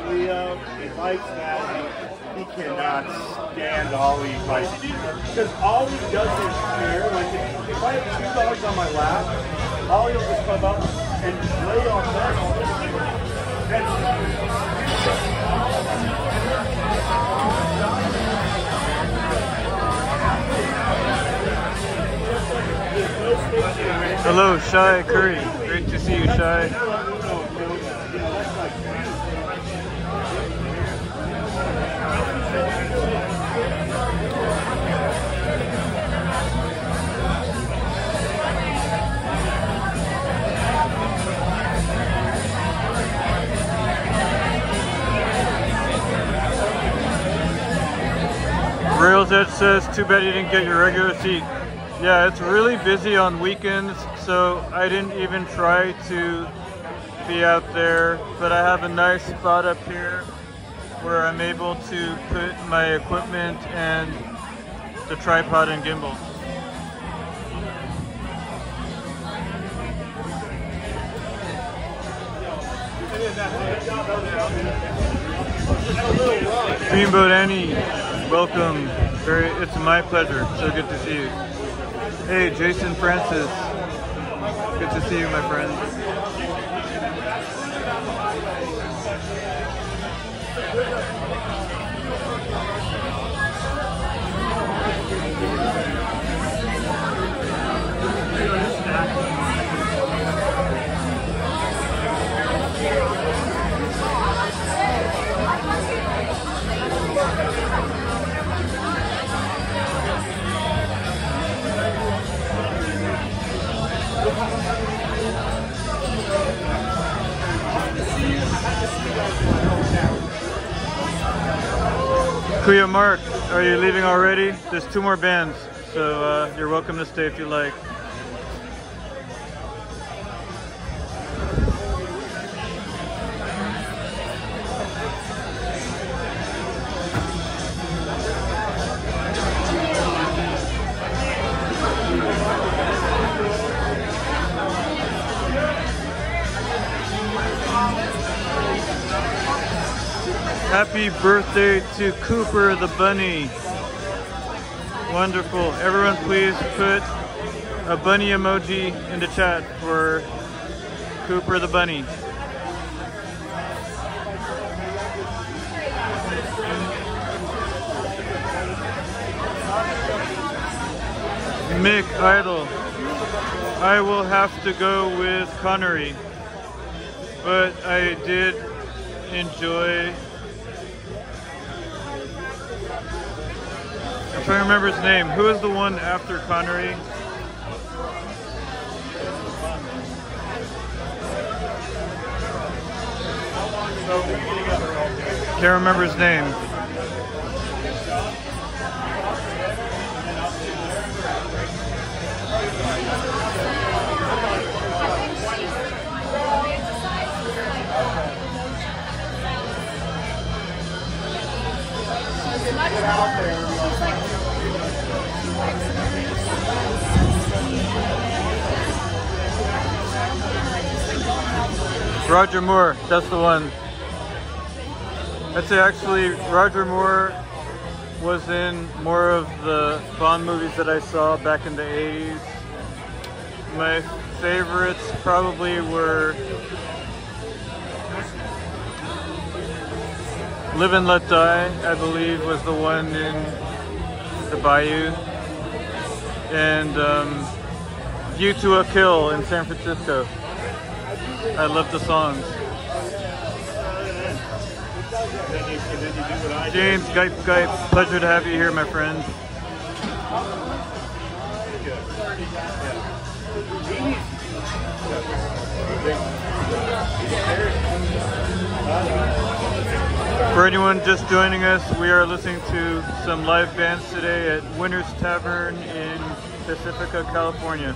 Leo, he likes Maddie, he cannot stand Ollie fights. Because Ollie doesn't care. Like if, if I have two dogs on my lap, Ollie will just come up and lay on them. Hello, Shy Curry. Great to see you, Shy. Rails Edge says, too bad you didn't get your regular seat. Yeah, it's really busy on weekends, so I didn't even try to be out there, but I have a nice spot up here where I'm able to put my equipment and the tripod and gimbal. Dreamboat Annie, welcome. Very, it's my pleasure. So good to see you. Hey, Jason Francis. Good to see you, my friend. Kuya Mark, are you leaving already? There's two more bands, so uh, you're welcome to stay if you like. Happy birthday to Cooper the Bunny. Wonderful. Everyone please put a bunny emoji in the chat for Cooper the Bunny. Mick Idol. I will have to go with Connery. But I did enjoy I'm trying to remember his name. Who is the one after Connery? Can't remember his name. Roger Moore, that's the one. I'd say actually Roger Moore was in more of the Bond movies that I saw back in the 80s. My favorites probably were Live and Let Die, I believe, was the one in the Bayou. And um, View to a Kill in San Francisco. I love the songs. James Gype Gype, pleasure to have you here, my friend. For anyone just joining us, we are listening to some live bands today at Winters Tavern in Pacifica, California.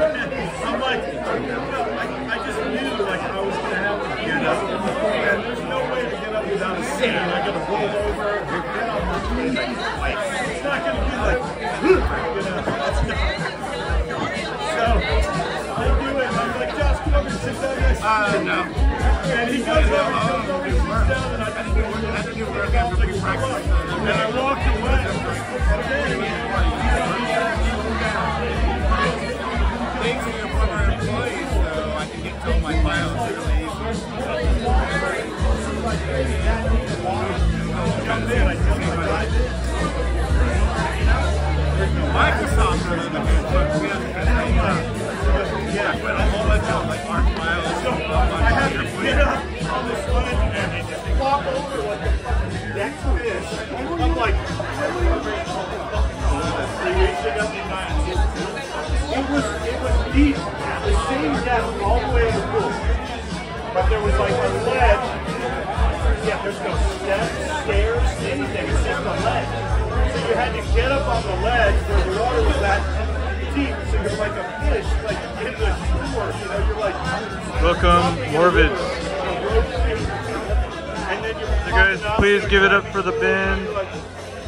I'm like, I, I just knew like I was gonna have to get up, and there's no way to get up without a sit. I gotta roll over, get on it's not gonna be like, you know. So I do it, I'm like, Josh, come over and sit down next to. Uh, no. And he goes over, comes over, sits down, and I just go over and do work after breakfast. And I walked away. And Get my files really Microsoft really the good book. We have, yeah, but I'm all about like Mark Miles. I had to get up on this ledge and just walk over like a deck fish. I'm like, three weeks ago. It was, it was deep. The same steps all the way to the pool. But there was like a ledge. Yeah, there's no steps, stairs, anything. It's just a ledge. So you had to get up on the ledge where the water was that deep. So you're like a fish, like in the shore. You know, you're like. Welcome, Morbid. And then you're You guys, please give it up for the band.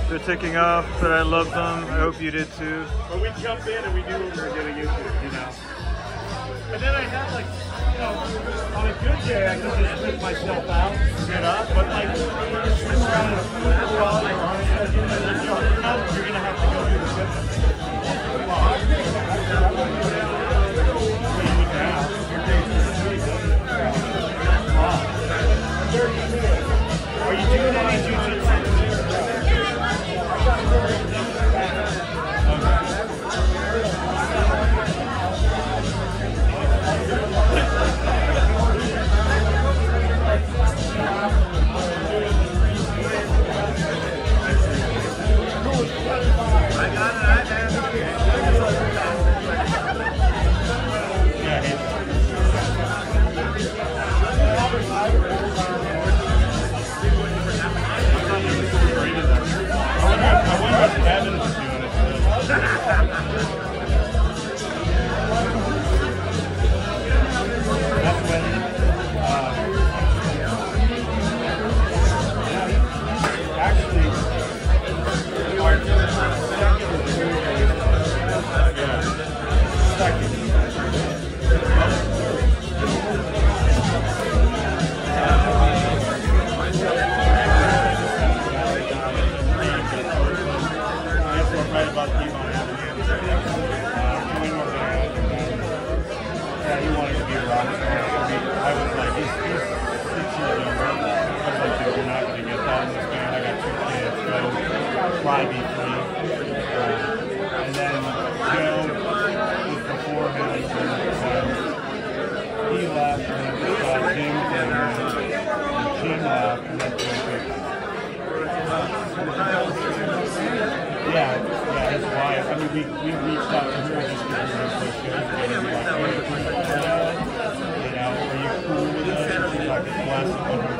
They're taking off, but I love them. I hope you did too. But we jumped in and we knew what we were getting into, you know. And then I had like, you know, on a good day I could just pick myself out, get up, but like, it's around a pool while we, reached out to her just because were like, hey, you know, are you cool with us? Like, it's blessed.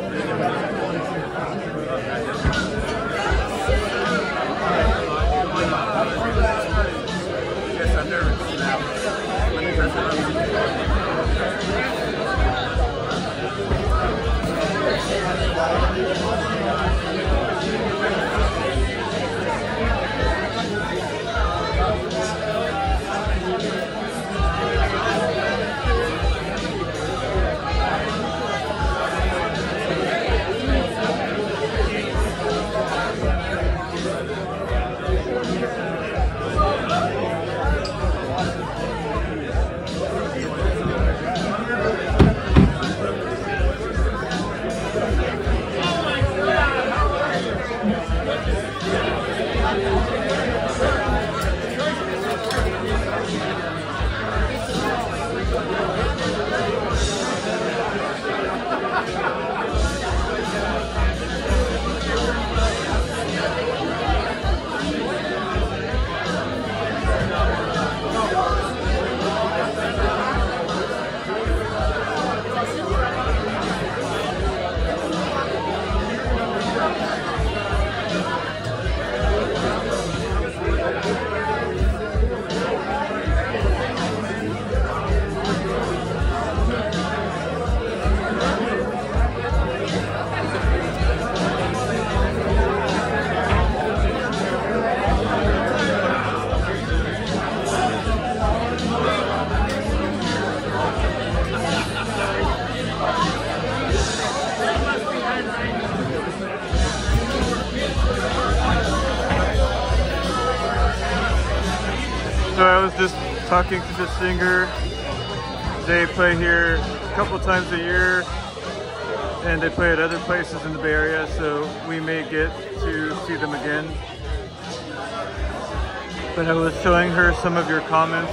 Some of your comments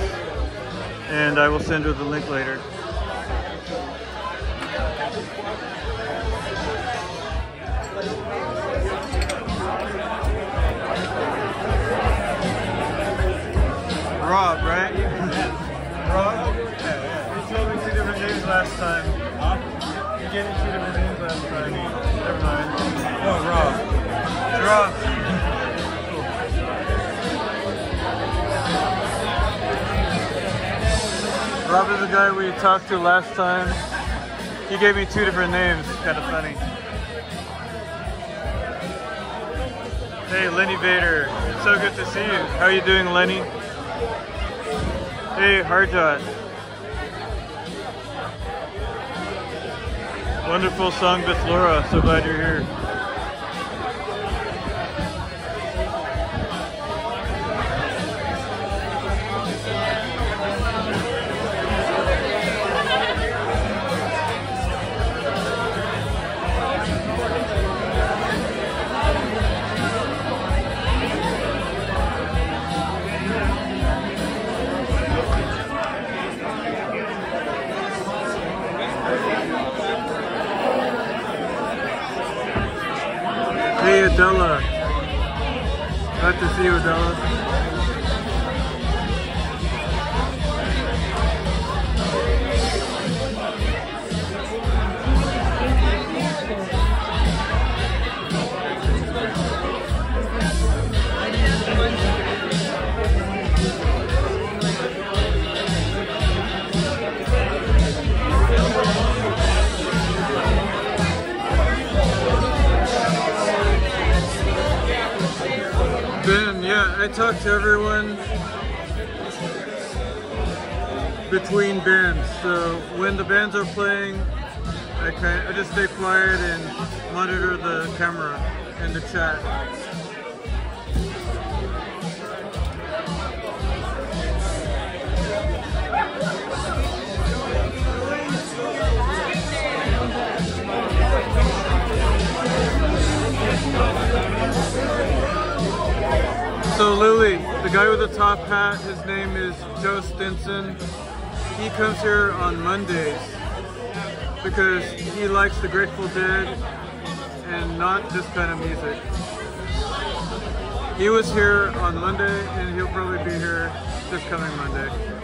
and I will send her the link later. Rob, right? [laughs] Rob? You told me two different names last time. You gave me two different names last time. Never mind. Oh, Rob. Rob. Rob is the guy we talked to last time. He gave me two different names. Kind of funny. Hey, Lenny Vader. It's so good to see you. How are you doing, Lenny? Hey, Harjot. Wonderful song, Beth Laura. So glad you're here. Because he likes the Grateful Dead and not this kind of music. He was here on Monday and he'll probably be here this coming Monday.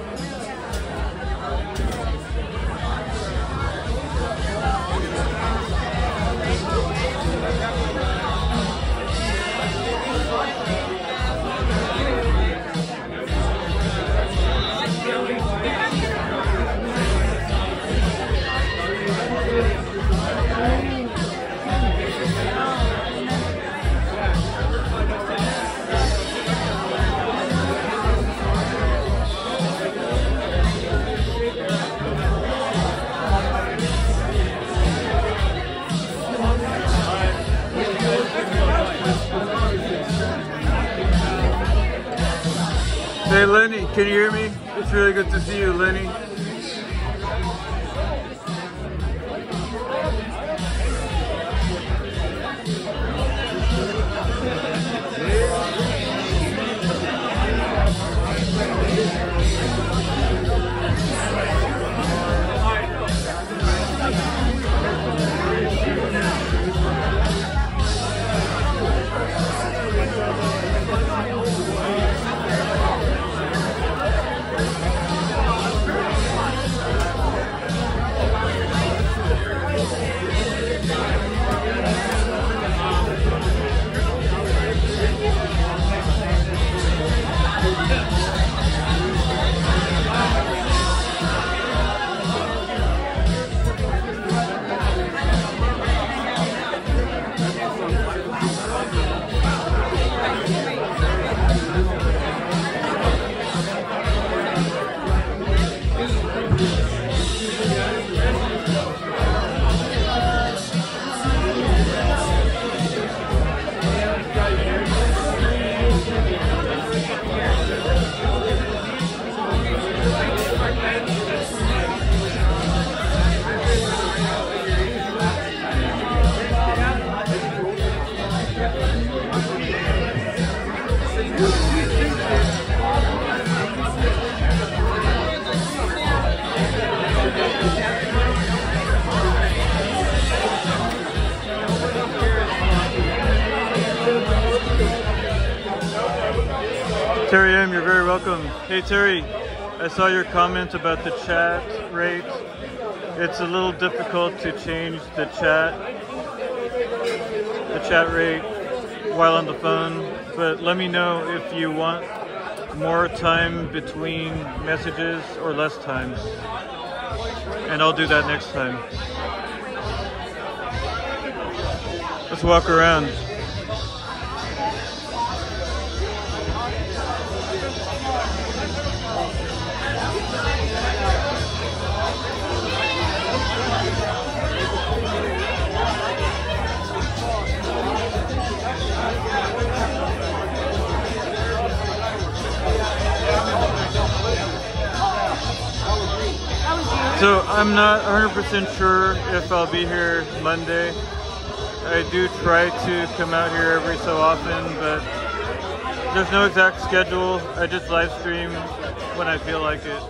Hey Lenny, can you hear me? It's really good to see you, Lenny. Hey Terry, I saw your comment about the chat rate. It's a little difficult to change the chat, the chat rate while on the phone, but let me know if you want more time between messages or less time. And I'll do that next time. Let's walk around. So I'm not 100% sure if I'll be here Monday. I do try to come out here every so often, but there's no exact schedule. I just live stream when I feel like it.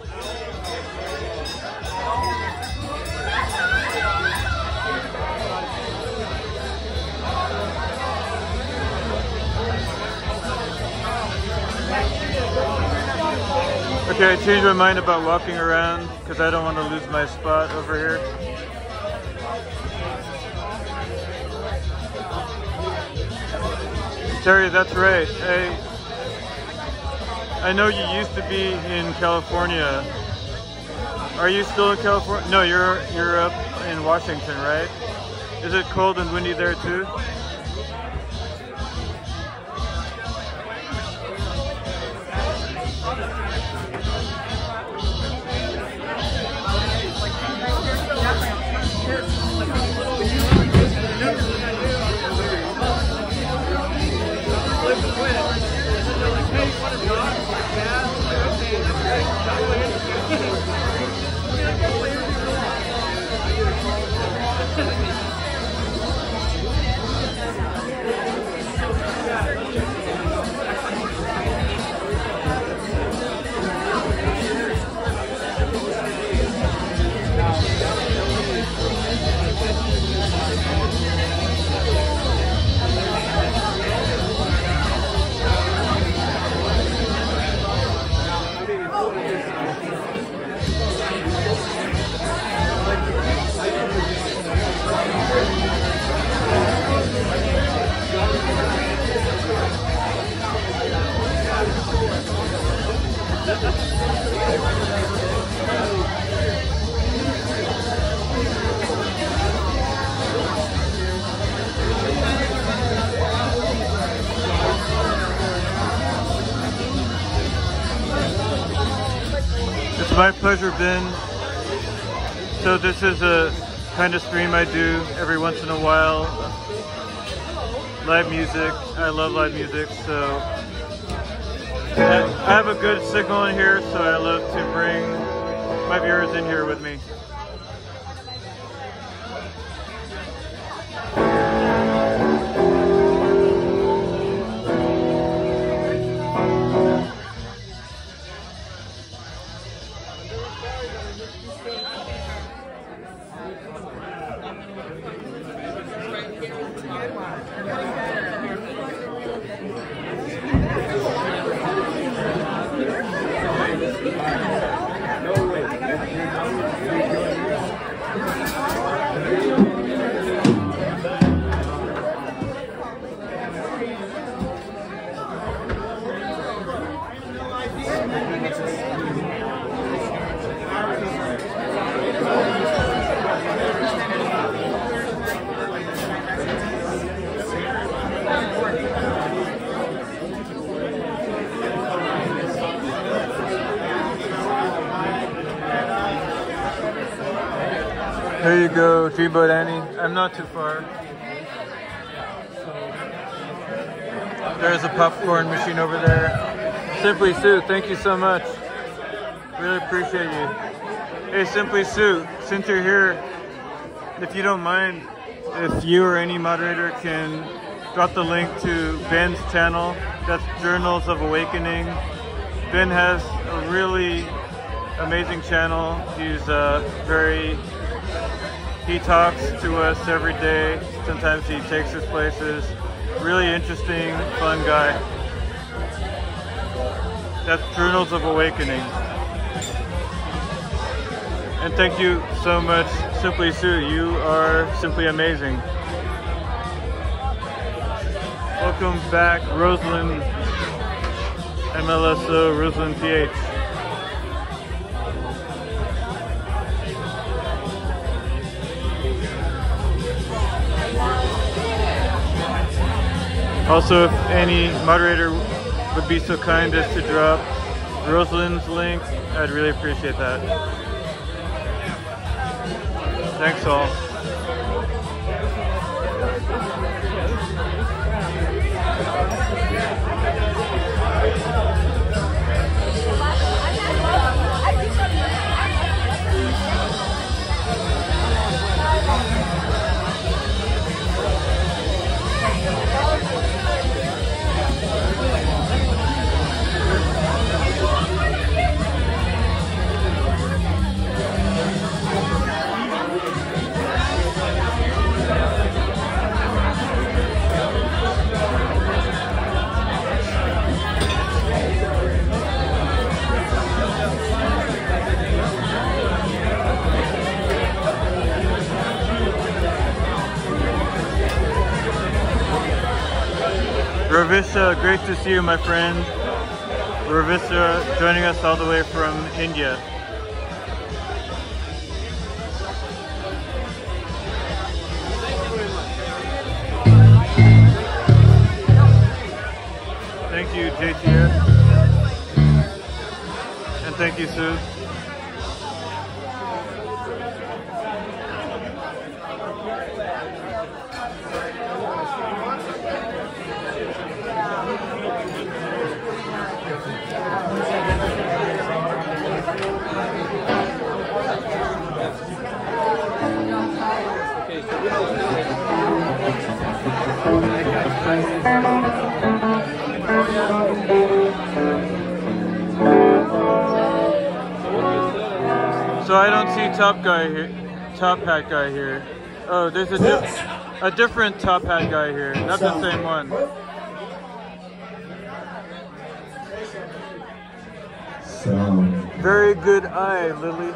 Okay, I changed my mind about walking around because I don't want to lose my spot over here. Terry, that's right. I, I know you used to be in California. Are you still in California? No, you're you're up in Washington, right? Is it cold and windy there too? My pleasure, Ben. So this is a kind of stream I do every once in a while. Live music. I love live music, so I have a good signal in here, so I love to bring my viewers in here with me. So much. Really appreciate you. Hey, Simply Sue, since you're here, if you don't mind, if you or any moderator can drop the link to Ben's channel, that's Journals of Awakening. Ben has a really amazing channel. He's uh, very he talks to us every day. Sometimes he takes us places. Really interesting, fun guy. That's Journals of Awakening. And thank you so much, Simply Sue. You are simply amazing. Welcome back, Rosalind MLSO, Rosalind PH. Also, if any moderator would be so kind as to drop Rosalind's link, I'd really appreciate that. Thanks all. Ravisha, great to see you, my friend. Ravisha joining us all the way from India. Thank you, JTS. And thank you, Sue. Top guy here, top hat guy here. Oh, there's a di- a different top hat guy here, not the same one. Very good eye, Lily.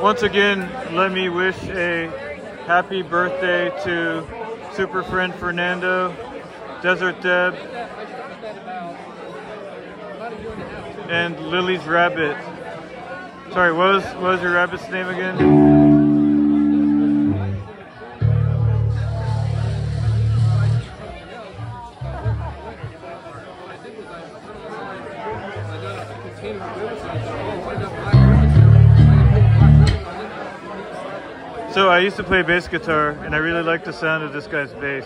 Once again, let me wish a happy birthday to Super Friend Fernando, Desert Deb, and Lily's rabbit. Sorry, what was, what was your rabbit's name again? So I used to play bass guitar, and I really like the sound of this guy's bass.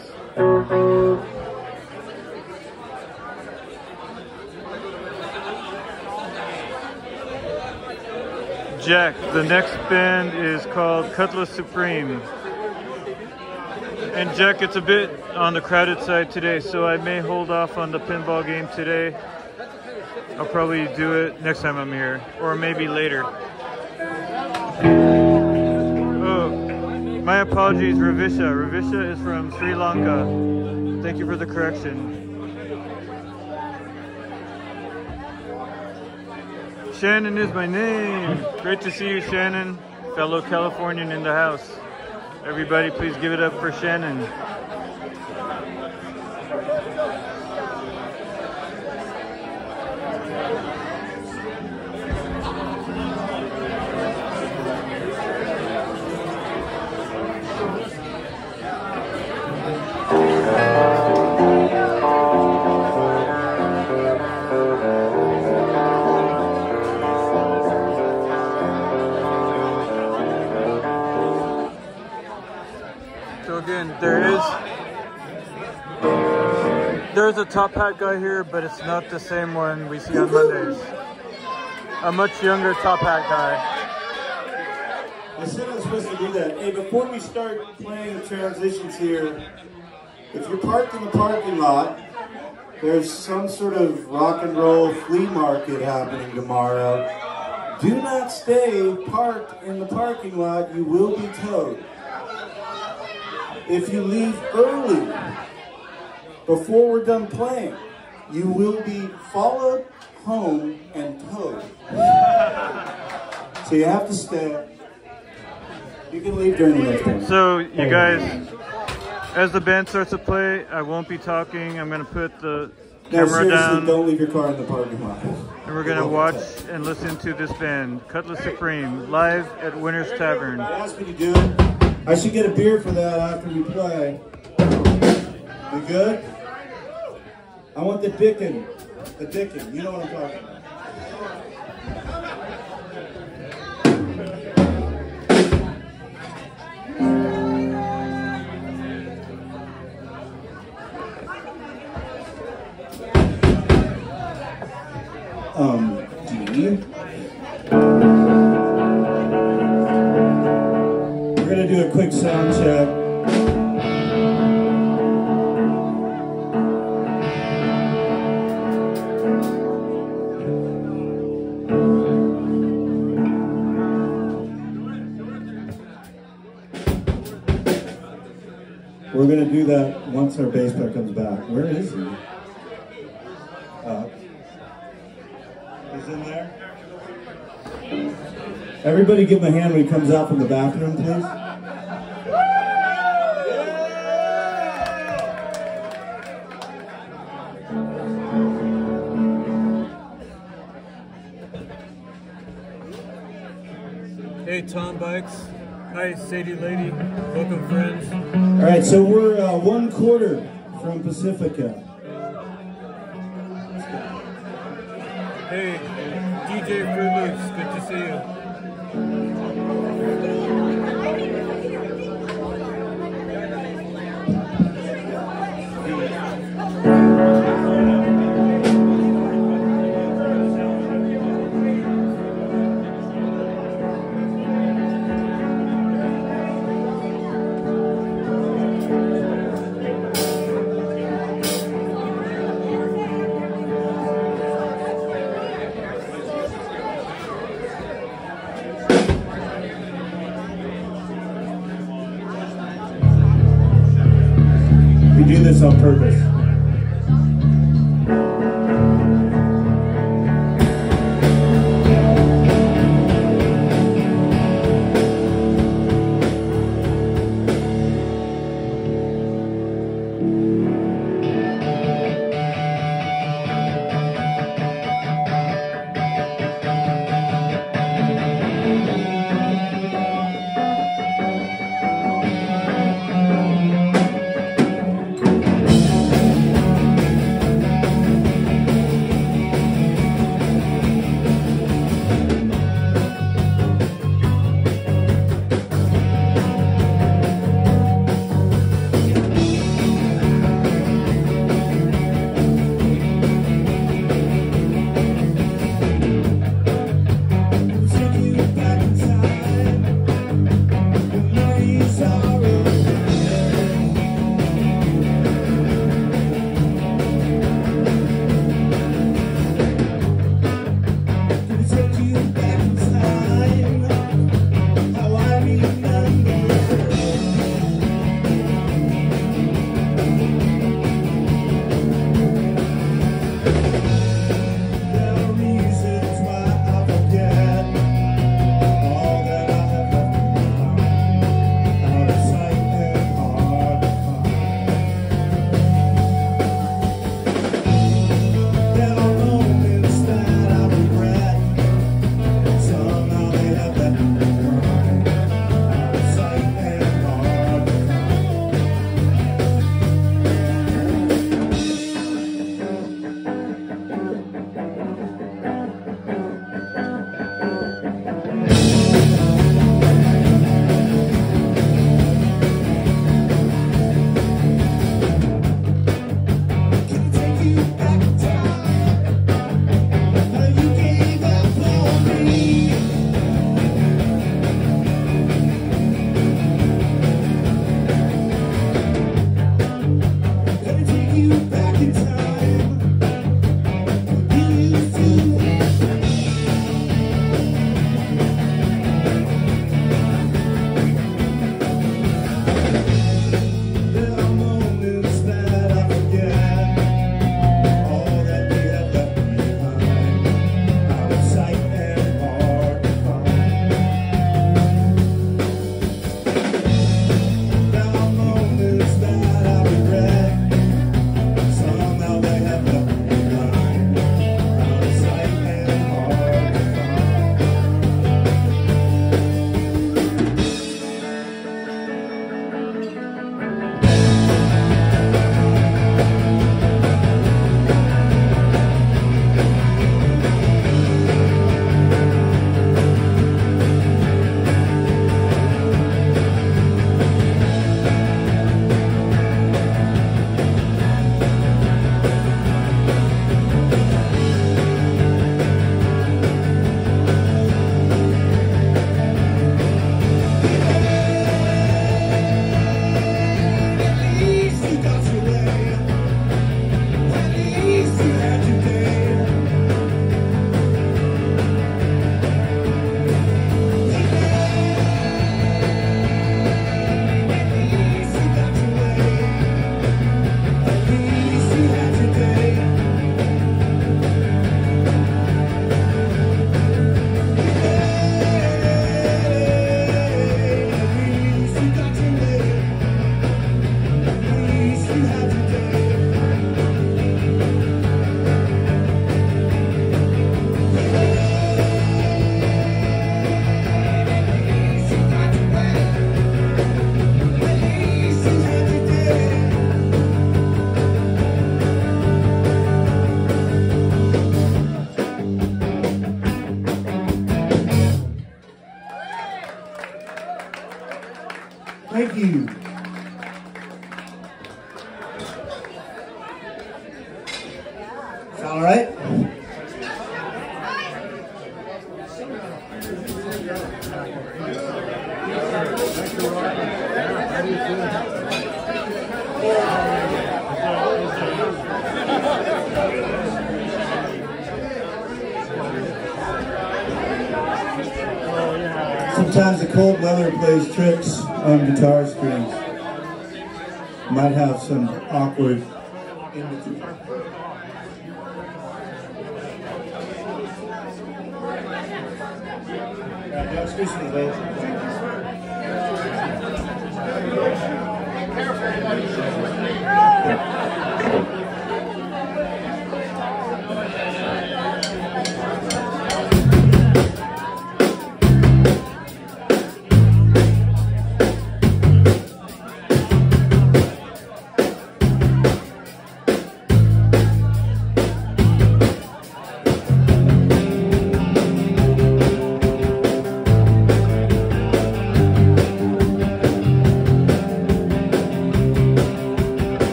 Jack, the next band is called Cutlass Supreme. And Jack, it's a bit on the crowded side today, so I may hold off on the pinball game today. I'll probably do it next time I'm here, or maybe later. Oh, my apologies, Ravisha. Ravisha is from Sri Lanka. Thank you for the correction. Shannon is my name. Great to see you, Shannon. Fellow Californian in the house. Everybody, please give it up for Shannon. There is there's a top hat guy here, but it's not the same one we see on Mondays. A much younger top hat guy. I said I was supposed to do that. Hey, before we start playing the transitions here, if you're parked in the parking lot, there's some sort of rock and roll flea market happening tomorrow. Do not stay parked in the parking lot. You will be towed. If you leave early, before we're done playing, you will be followed home and towed. so you have to stay. You can leave during the next one. So you guys, as the band starts to play, I won't be talking. I'm gonna put the No, camera down, don't leave your car in the parking lot. and we're gonna watch and listen to this band, Cutlass Supreme, live at Winters Tavern. Asked me to do it. I should get a beer for that after we play. We good? I want the Dickin. The Dickin. You know what I'm talking about. Um, D. We're sound check. We're gonna do that once our bass player comes back. Where is he? Uh, he's in there. Everybody give him a hand when he comes out from the bathroom, please. Bikes. Hi, Sadie Lady. Welcome, friends. All right, so we're uh, one quarter from Pacifica. Hey, DJ Fruit Loops. Good to see you.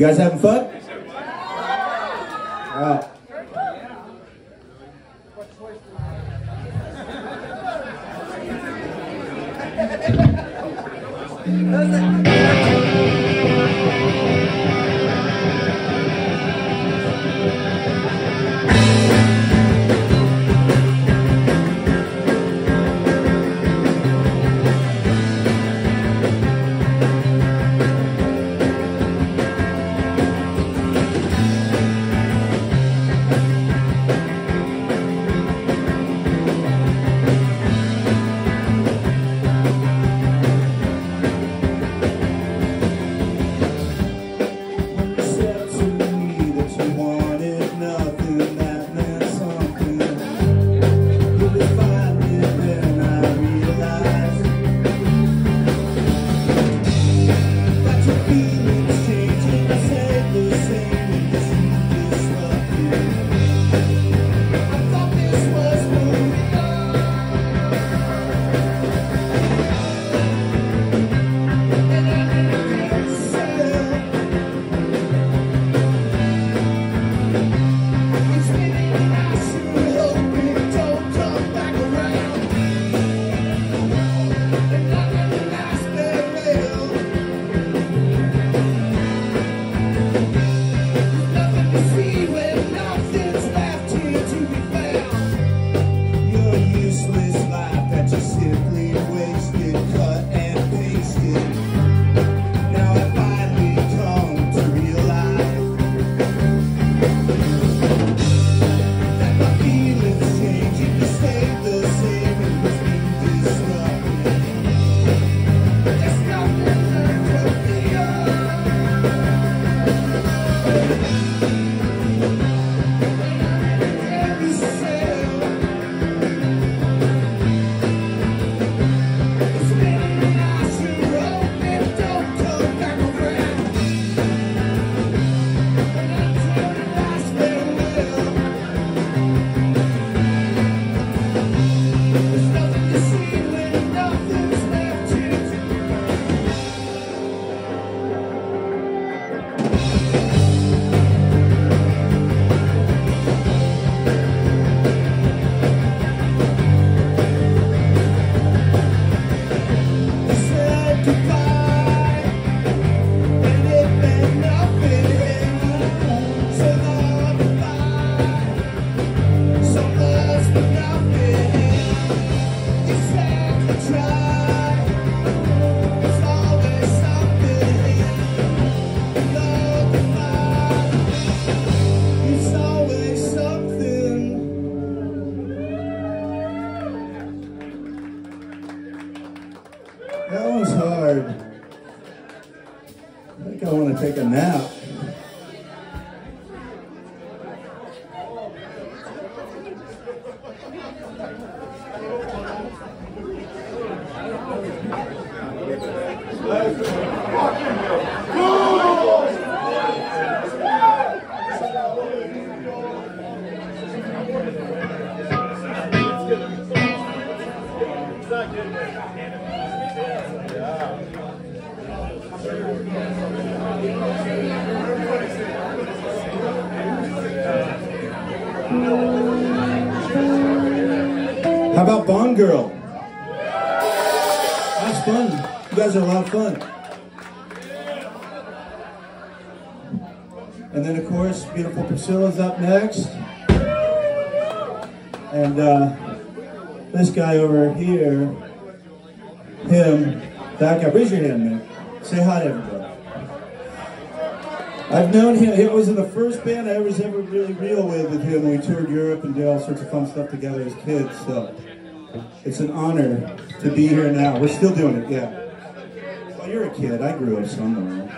You guys having Girl? That's fun. You guys are a lot of fun. And then, of course, beautiful Priscilla's up next. And uh, this guy over here, him, that guy, raise your hand, man. Say hi to everybody. I've known him, it was in the first band I was ever really real with with him. We toured Europe and did all sorts of fun stuff together as kids, so it's an honor to be here now. We're still doing it, yeah. Well, you're a kid, I grew up somewhere.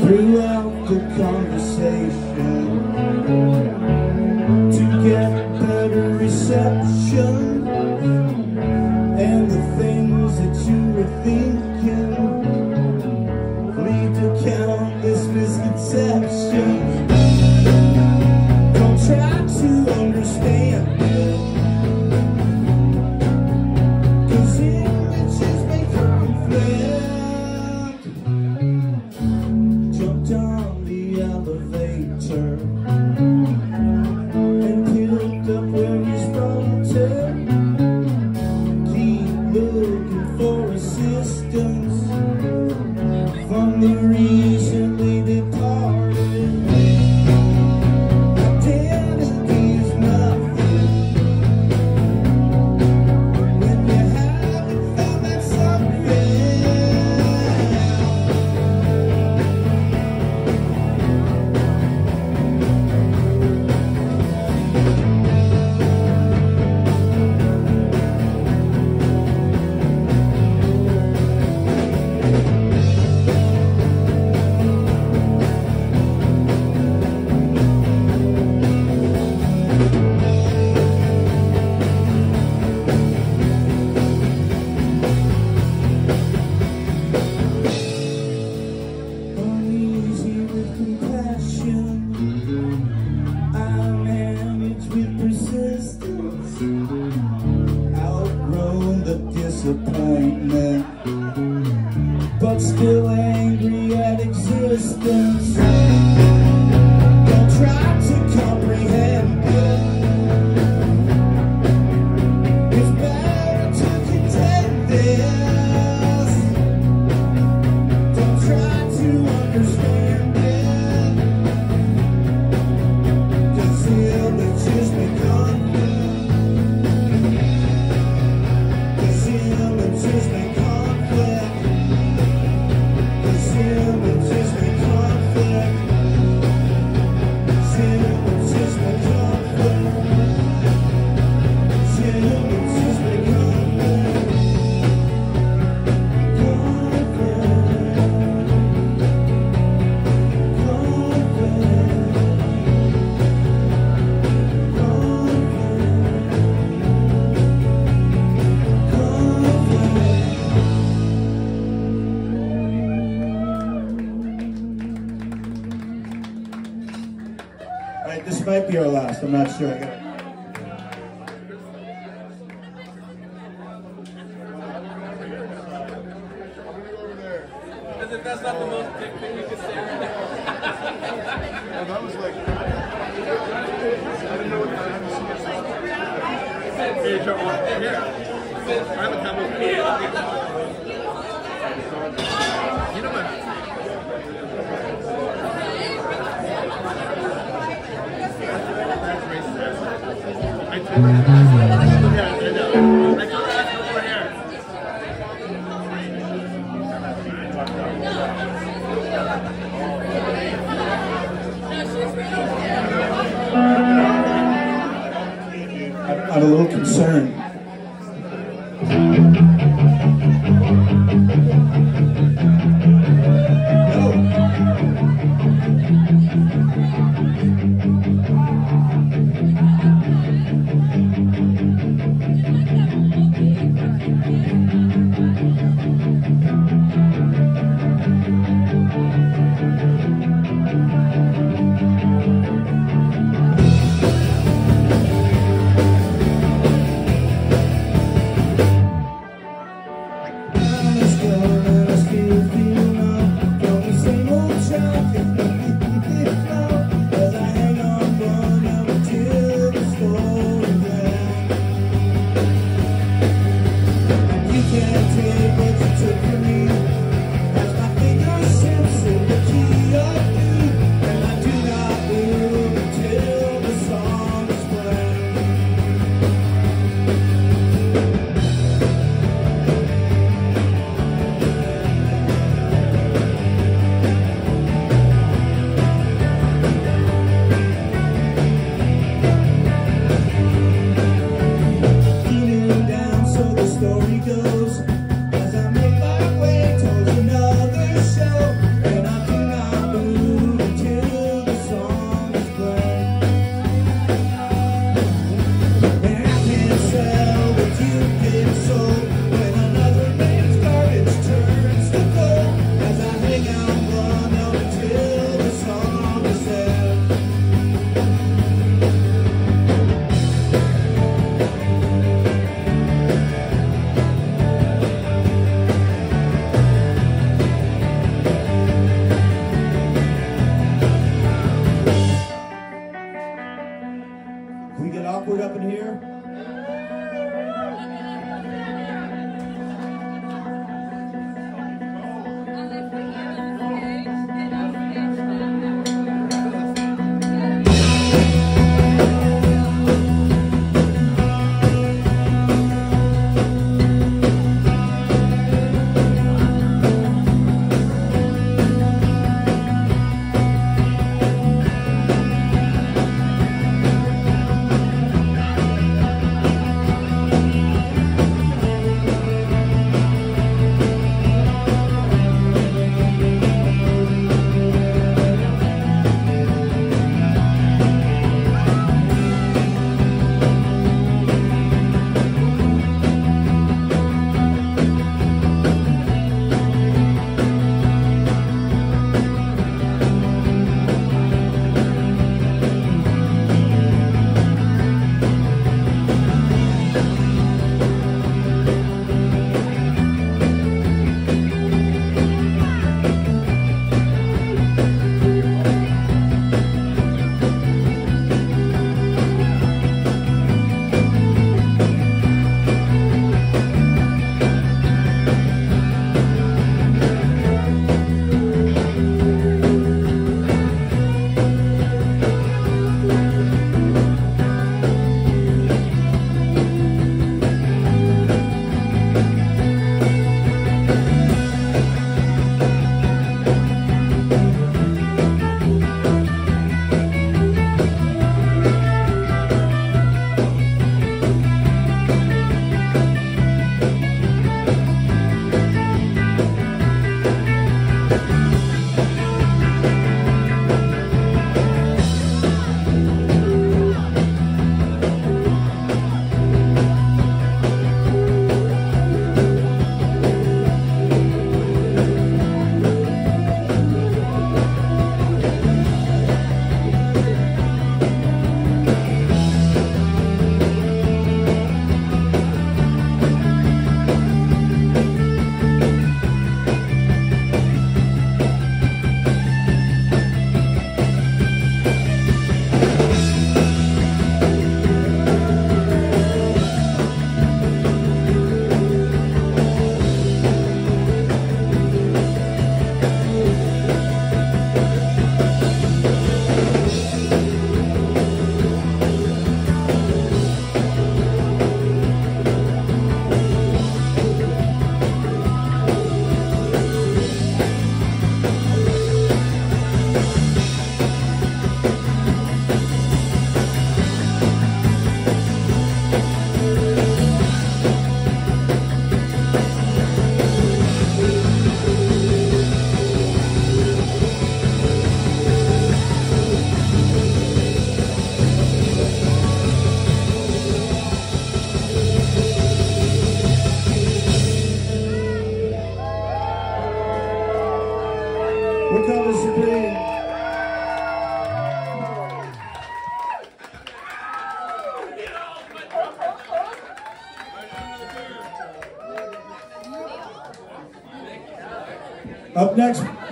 Throughout the conversation, to get better reception, I'm not sure.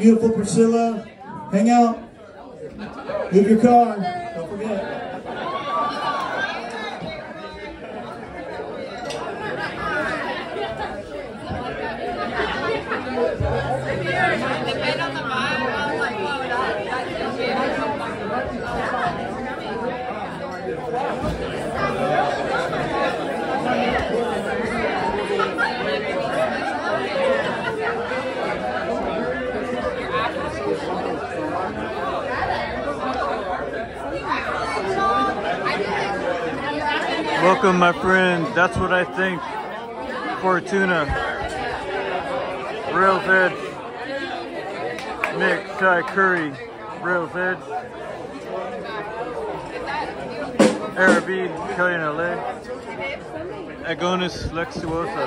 Beautiful Priscilla. Hang out. Move your car. Welcome, my friend. That's what I think. Fortuna. Rails Edge. Nick Shy Curry. Rails Edge. Arabi, LA. Agonis Flexuosa.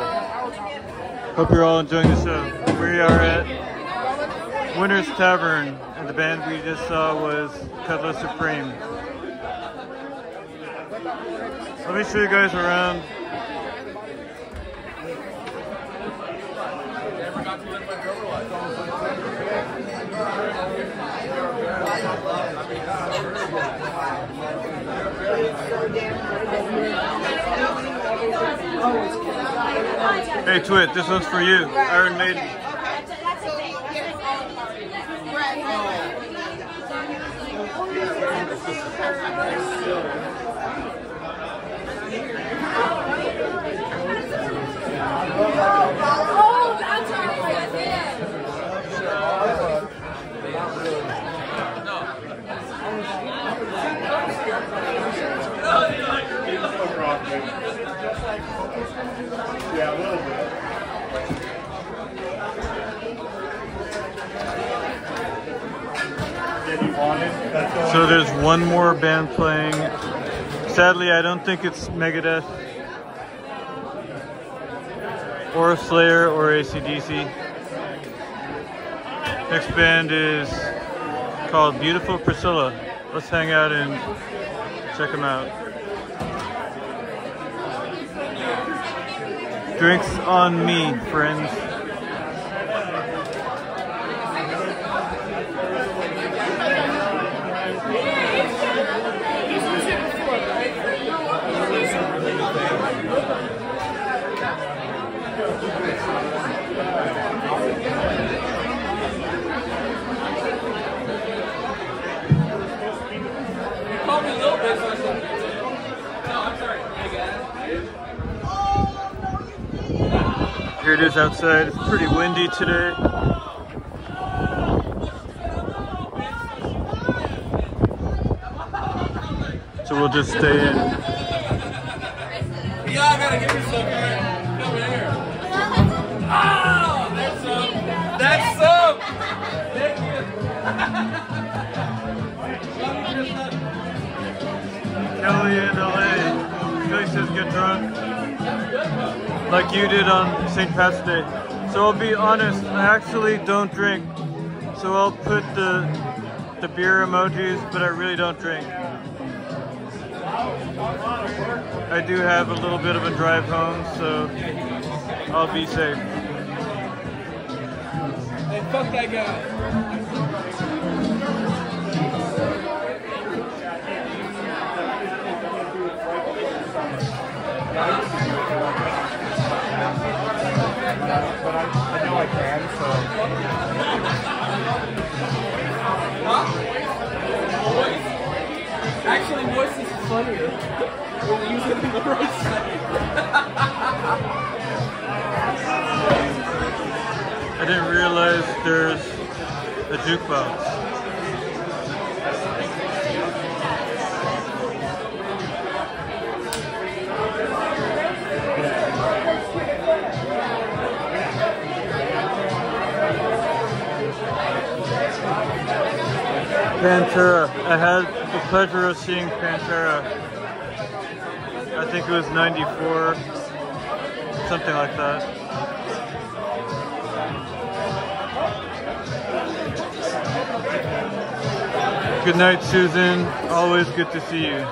Hope you're all enjoying the show. We are at Winters Tavern, and the band we just saw was Cutlass Supreme. Let me show you guys around. Hey Twit, this one's for you. Iron Maiden. So there's one more band playing. Sadly, I don't think it's Megadeth or Slayer or ACDC. Next band is called Beautiful Priscilla. Let's hang out and check them out. Drinks on me, friends. Here it is outside. It's pretty windy today. So we'll just stay in. Yeah, I gotta give you some, man. Come here. Oh, that's [laughs] some. That's you. Kelly in LA. Kelly says get drunk. Like you did on St. Pat's Day. So I'll be honest, I actually don't drink. So I'll put the the beer emojis, but I really don't drink. I do have a little bit of a drive home, so I'll be safe. Hey, fuck that guy. Actually, voice is funnier when you use it in the right setting. I didn't realize there's a jukebox. Had the pleasure of seeing Pantera. I think it was 94, something like that. Good night, Susan. Always good to see you.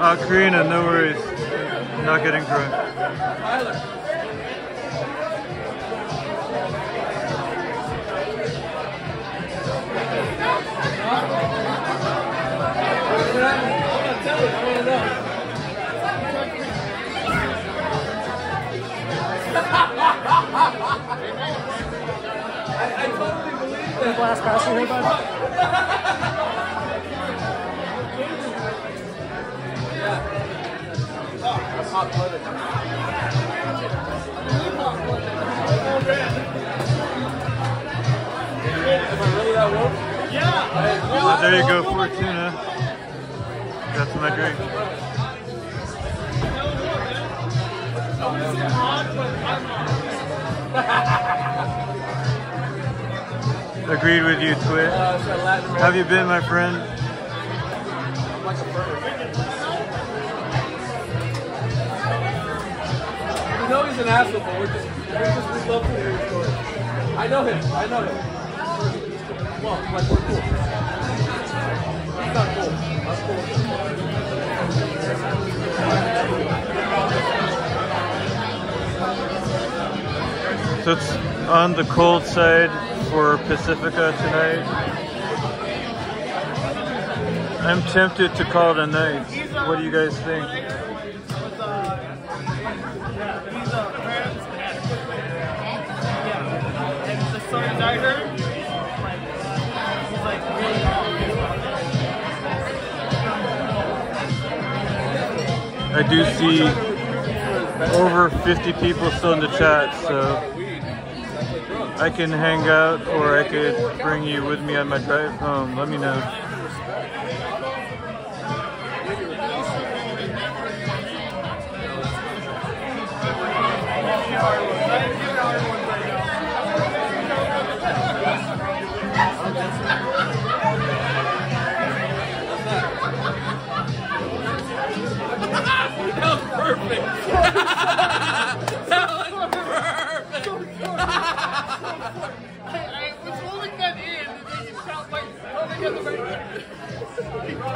Ah, Karina, no worries. Not getting drunk. Glass passing here, bud? So there you go, Fortuna. That's my drink. [laughs] Agreed with you, Twit. Have you been, my friend? We know he's an asshole, but we're just, we're just, we love to hear his story. I know him. I know him. Well, like, we're cool. He's not cool. I'm cool. So it's on the cold side for Pacifica tonight. I'm tempted to call it a night. What do you guys think? I do see over 50 people still in the chat, so I can hang out or I could bring you with me on my drive home. Let me know.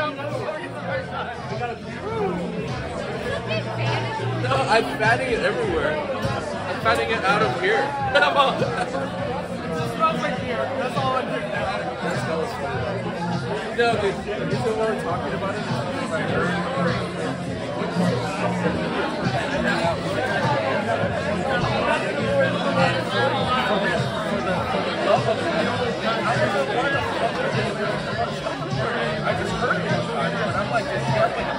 No, I'm fanning it everywhere. I'm fanning it out of here. I'm smells like beer. That's all I drink now. No, dude, the reason why we're talking about it I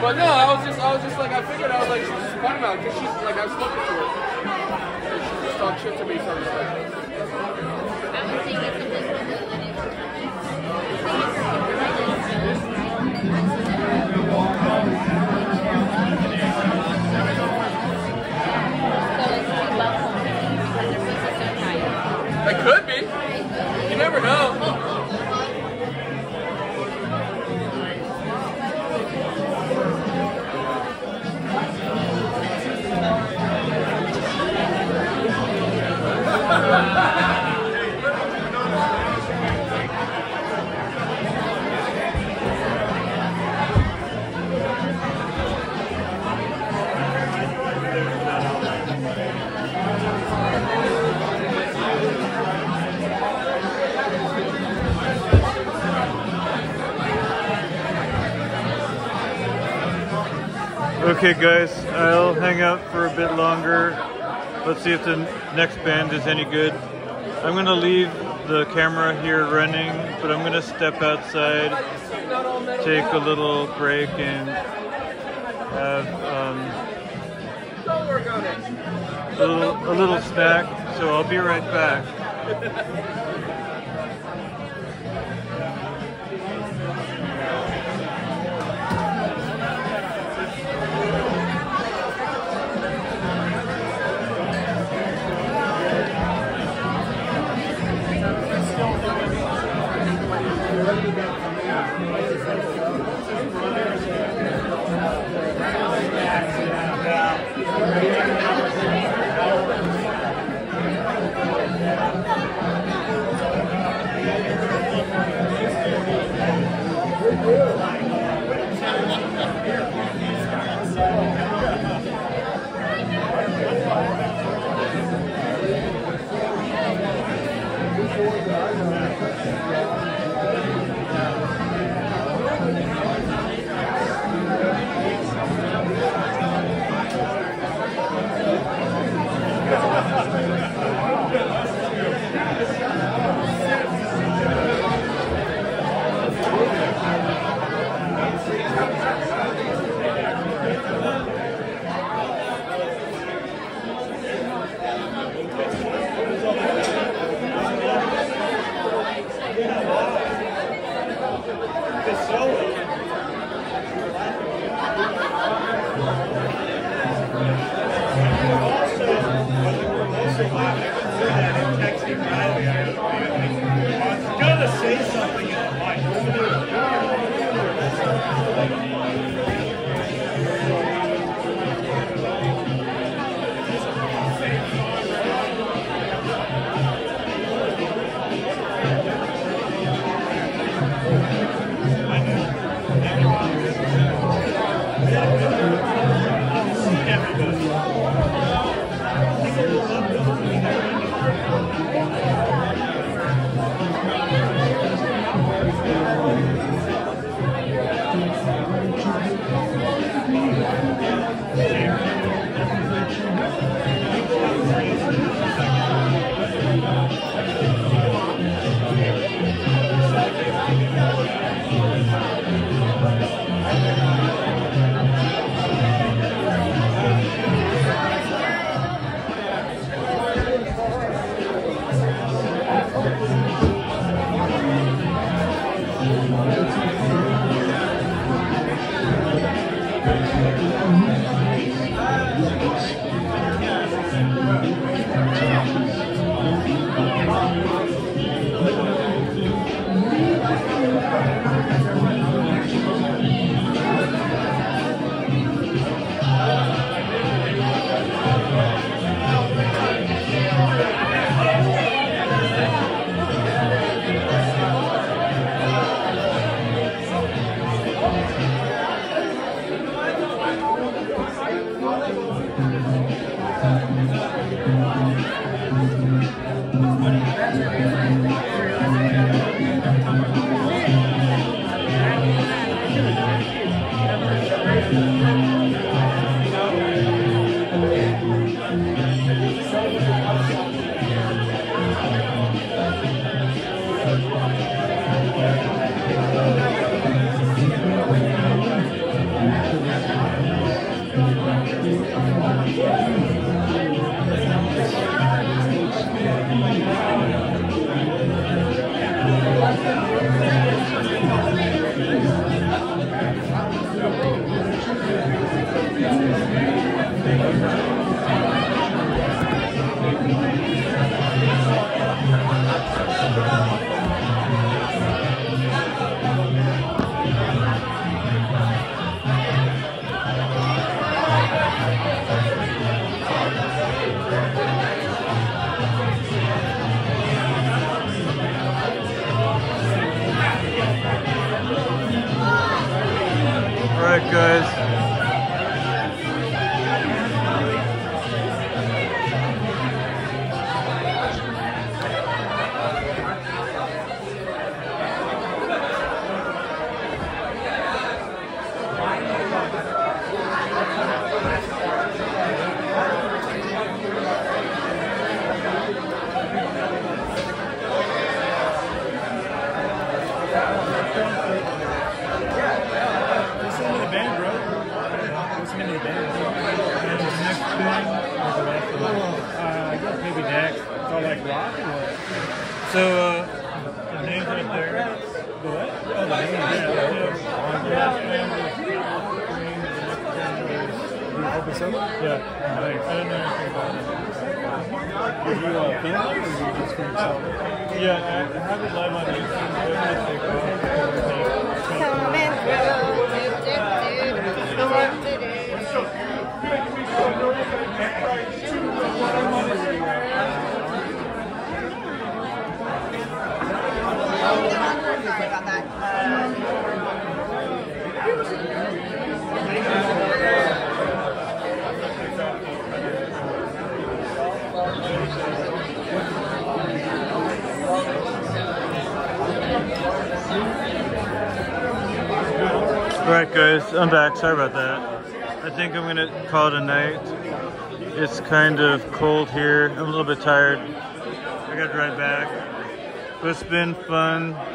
But no, I was just, I was just like, I figured, I was like, she's just talking about because she's like, I've spoken to her. She just talked shit to me, so I'm like, it could be. You never know. Okay, guys, I'll hang out for a bit longer. Let's see if the next band is any good. I'm gonna leave the camera here running, but I'm gonna step outside, take a little break, and have um, a little, a little snack. So I'll be right back.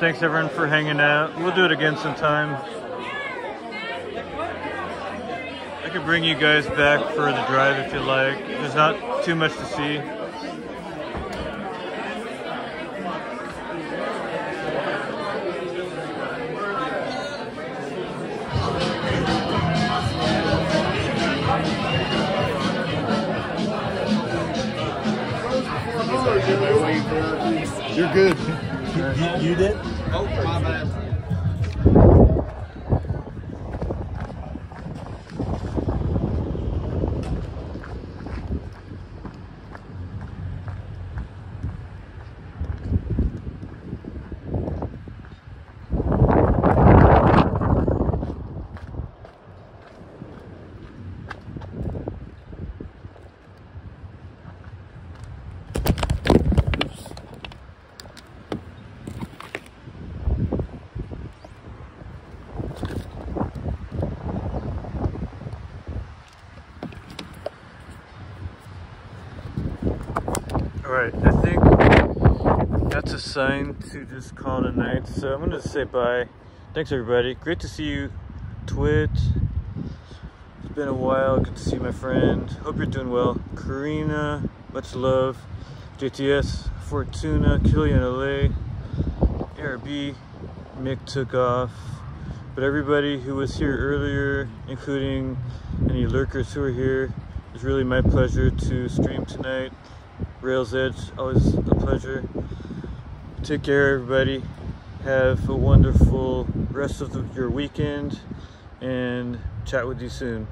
Thanks everyone for hanging out. We'll do it again sometime. I could bring you guys back for the drive if you like. There's not too much to see. You're good. You, you did? Oh, my bad. Alright, I think that's a sign to just call it a night. So I'm gonna say bye. Thanks everybody. Great to see you. Twit. It's been a while. Good to see my friend. Hope you're doing well. Karina, much love. JTS, Fortuna, Killian LA, ARB, Mick took off. But everybody who was here earlier, including any lurkers who are here, it's really my pleasure to stream tonight. Rails Edge, always a pleasure. Take care, everybody. Have a wonderful rest of the, your weekend and chat with you soon.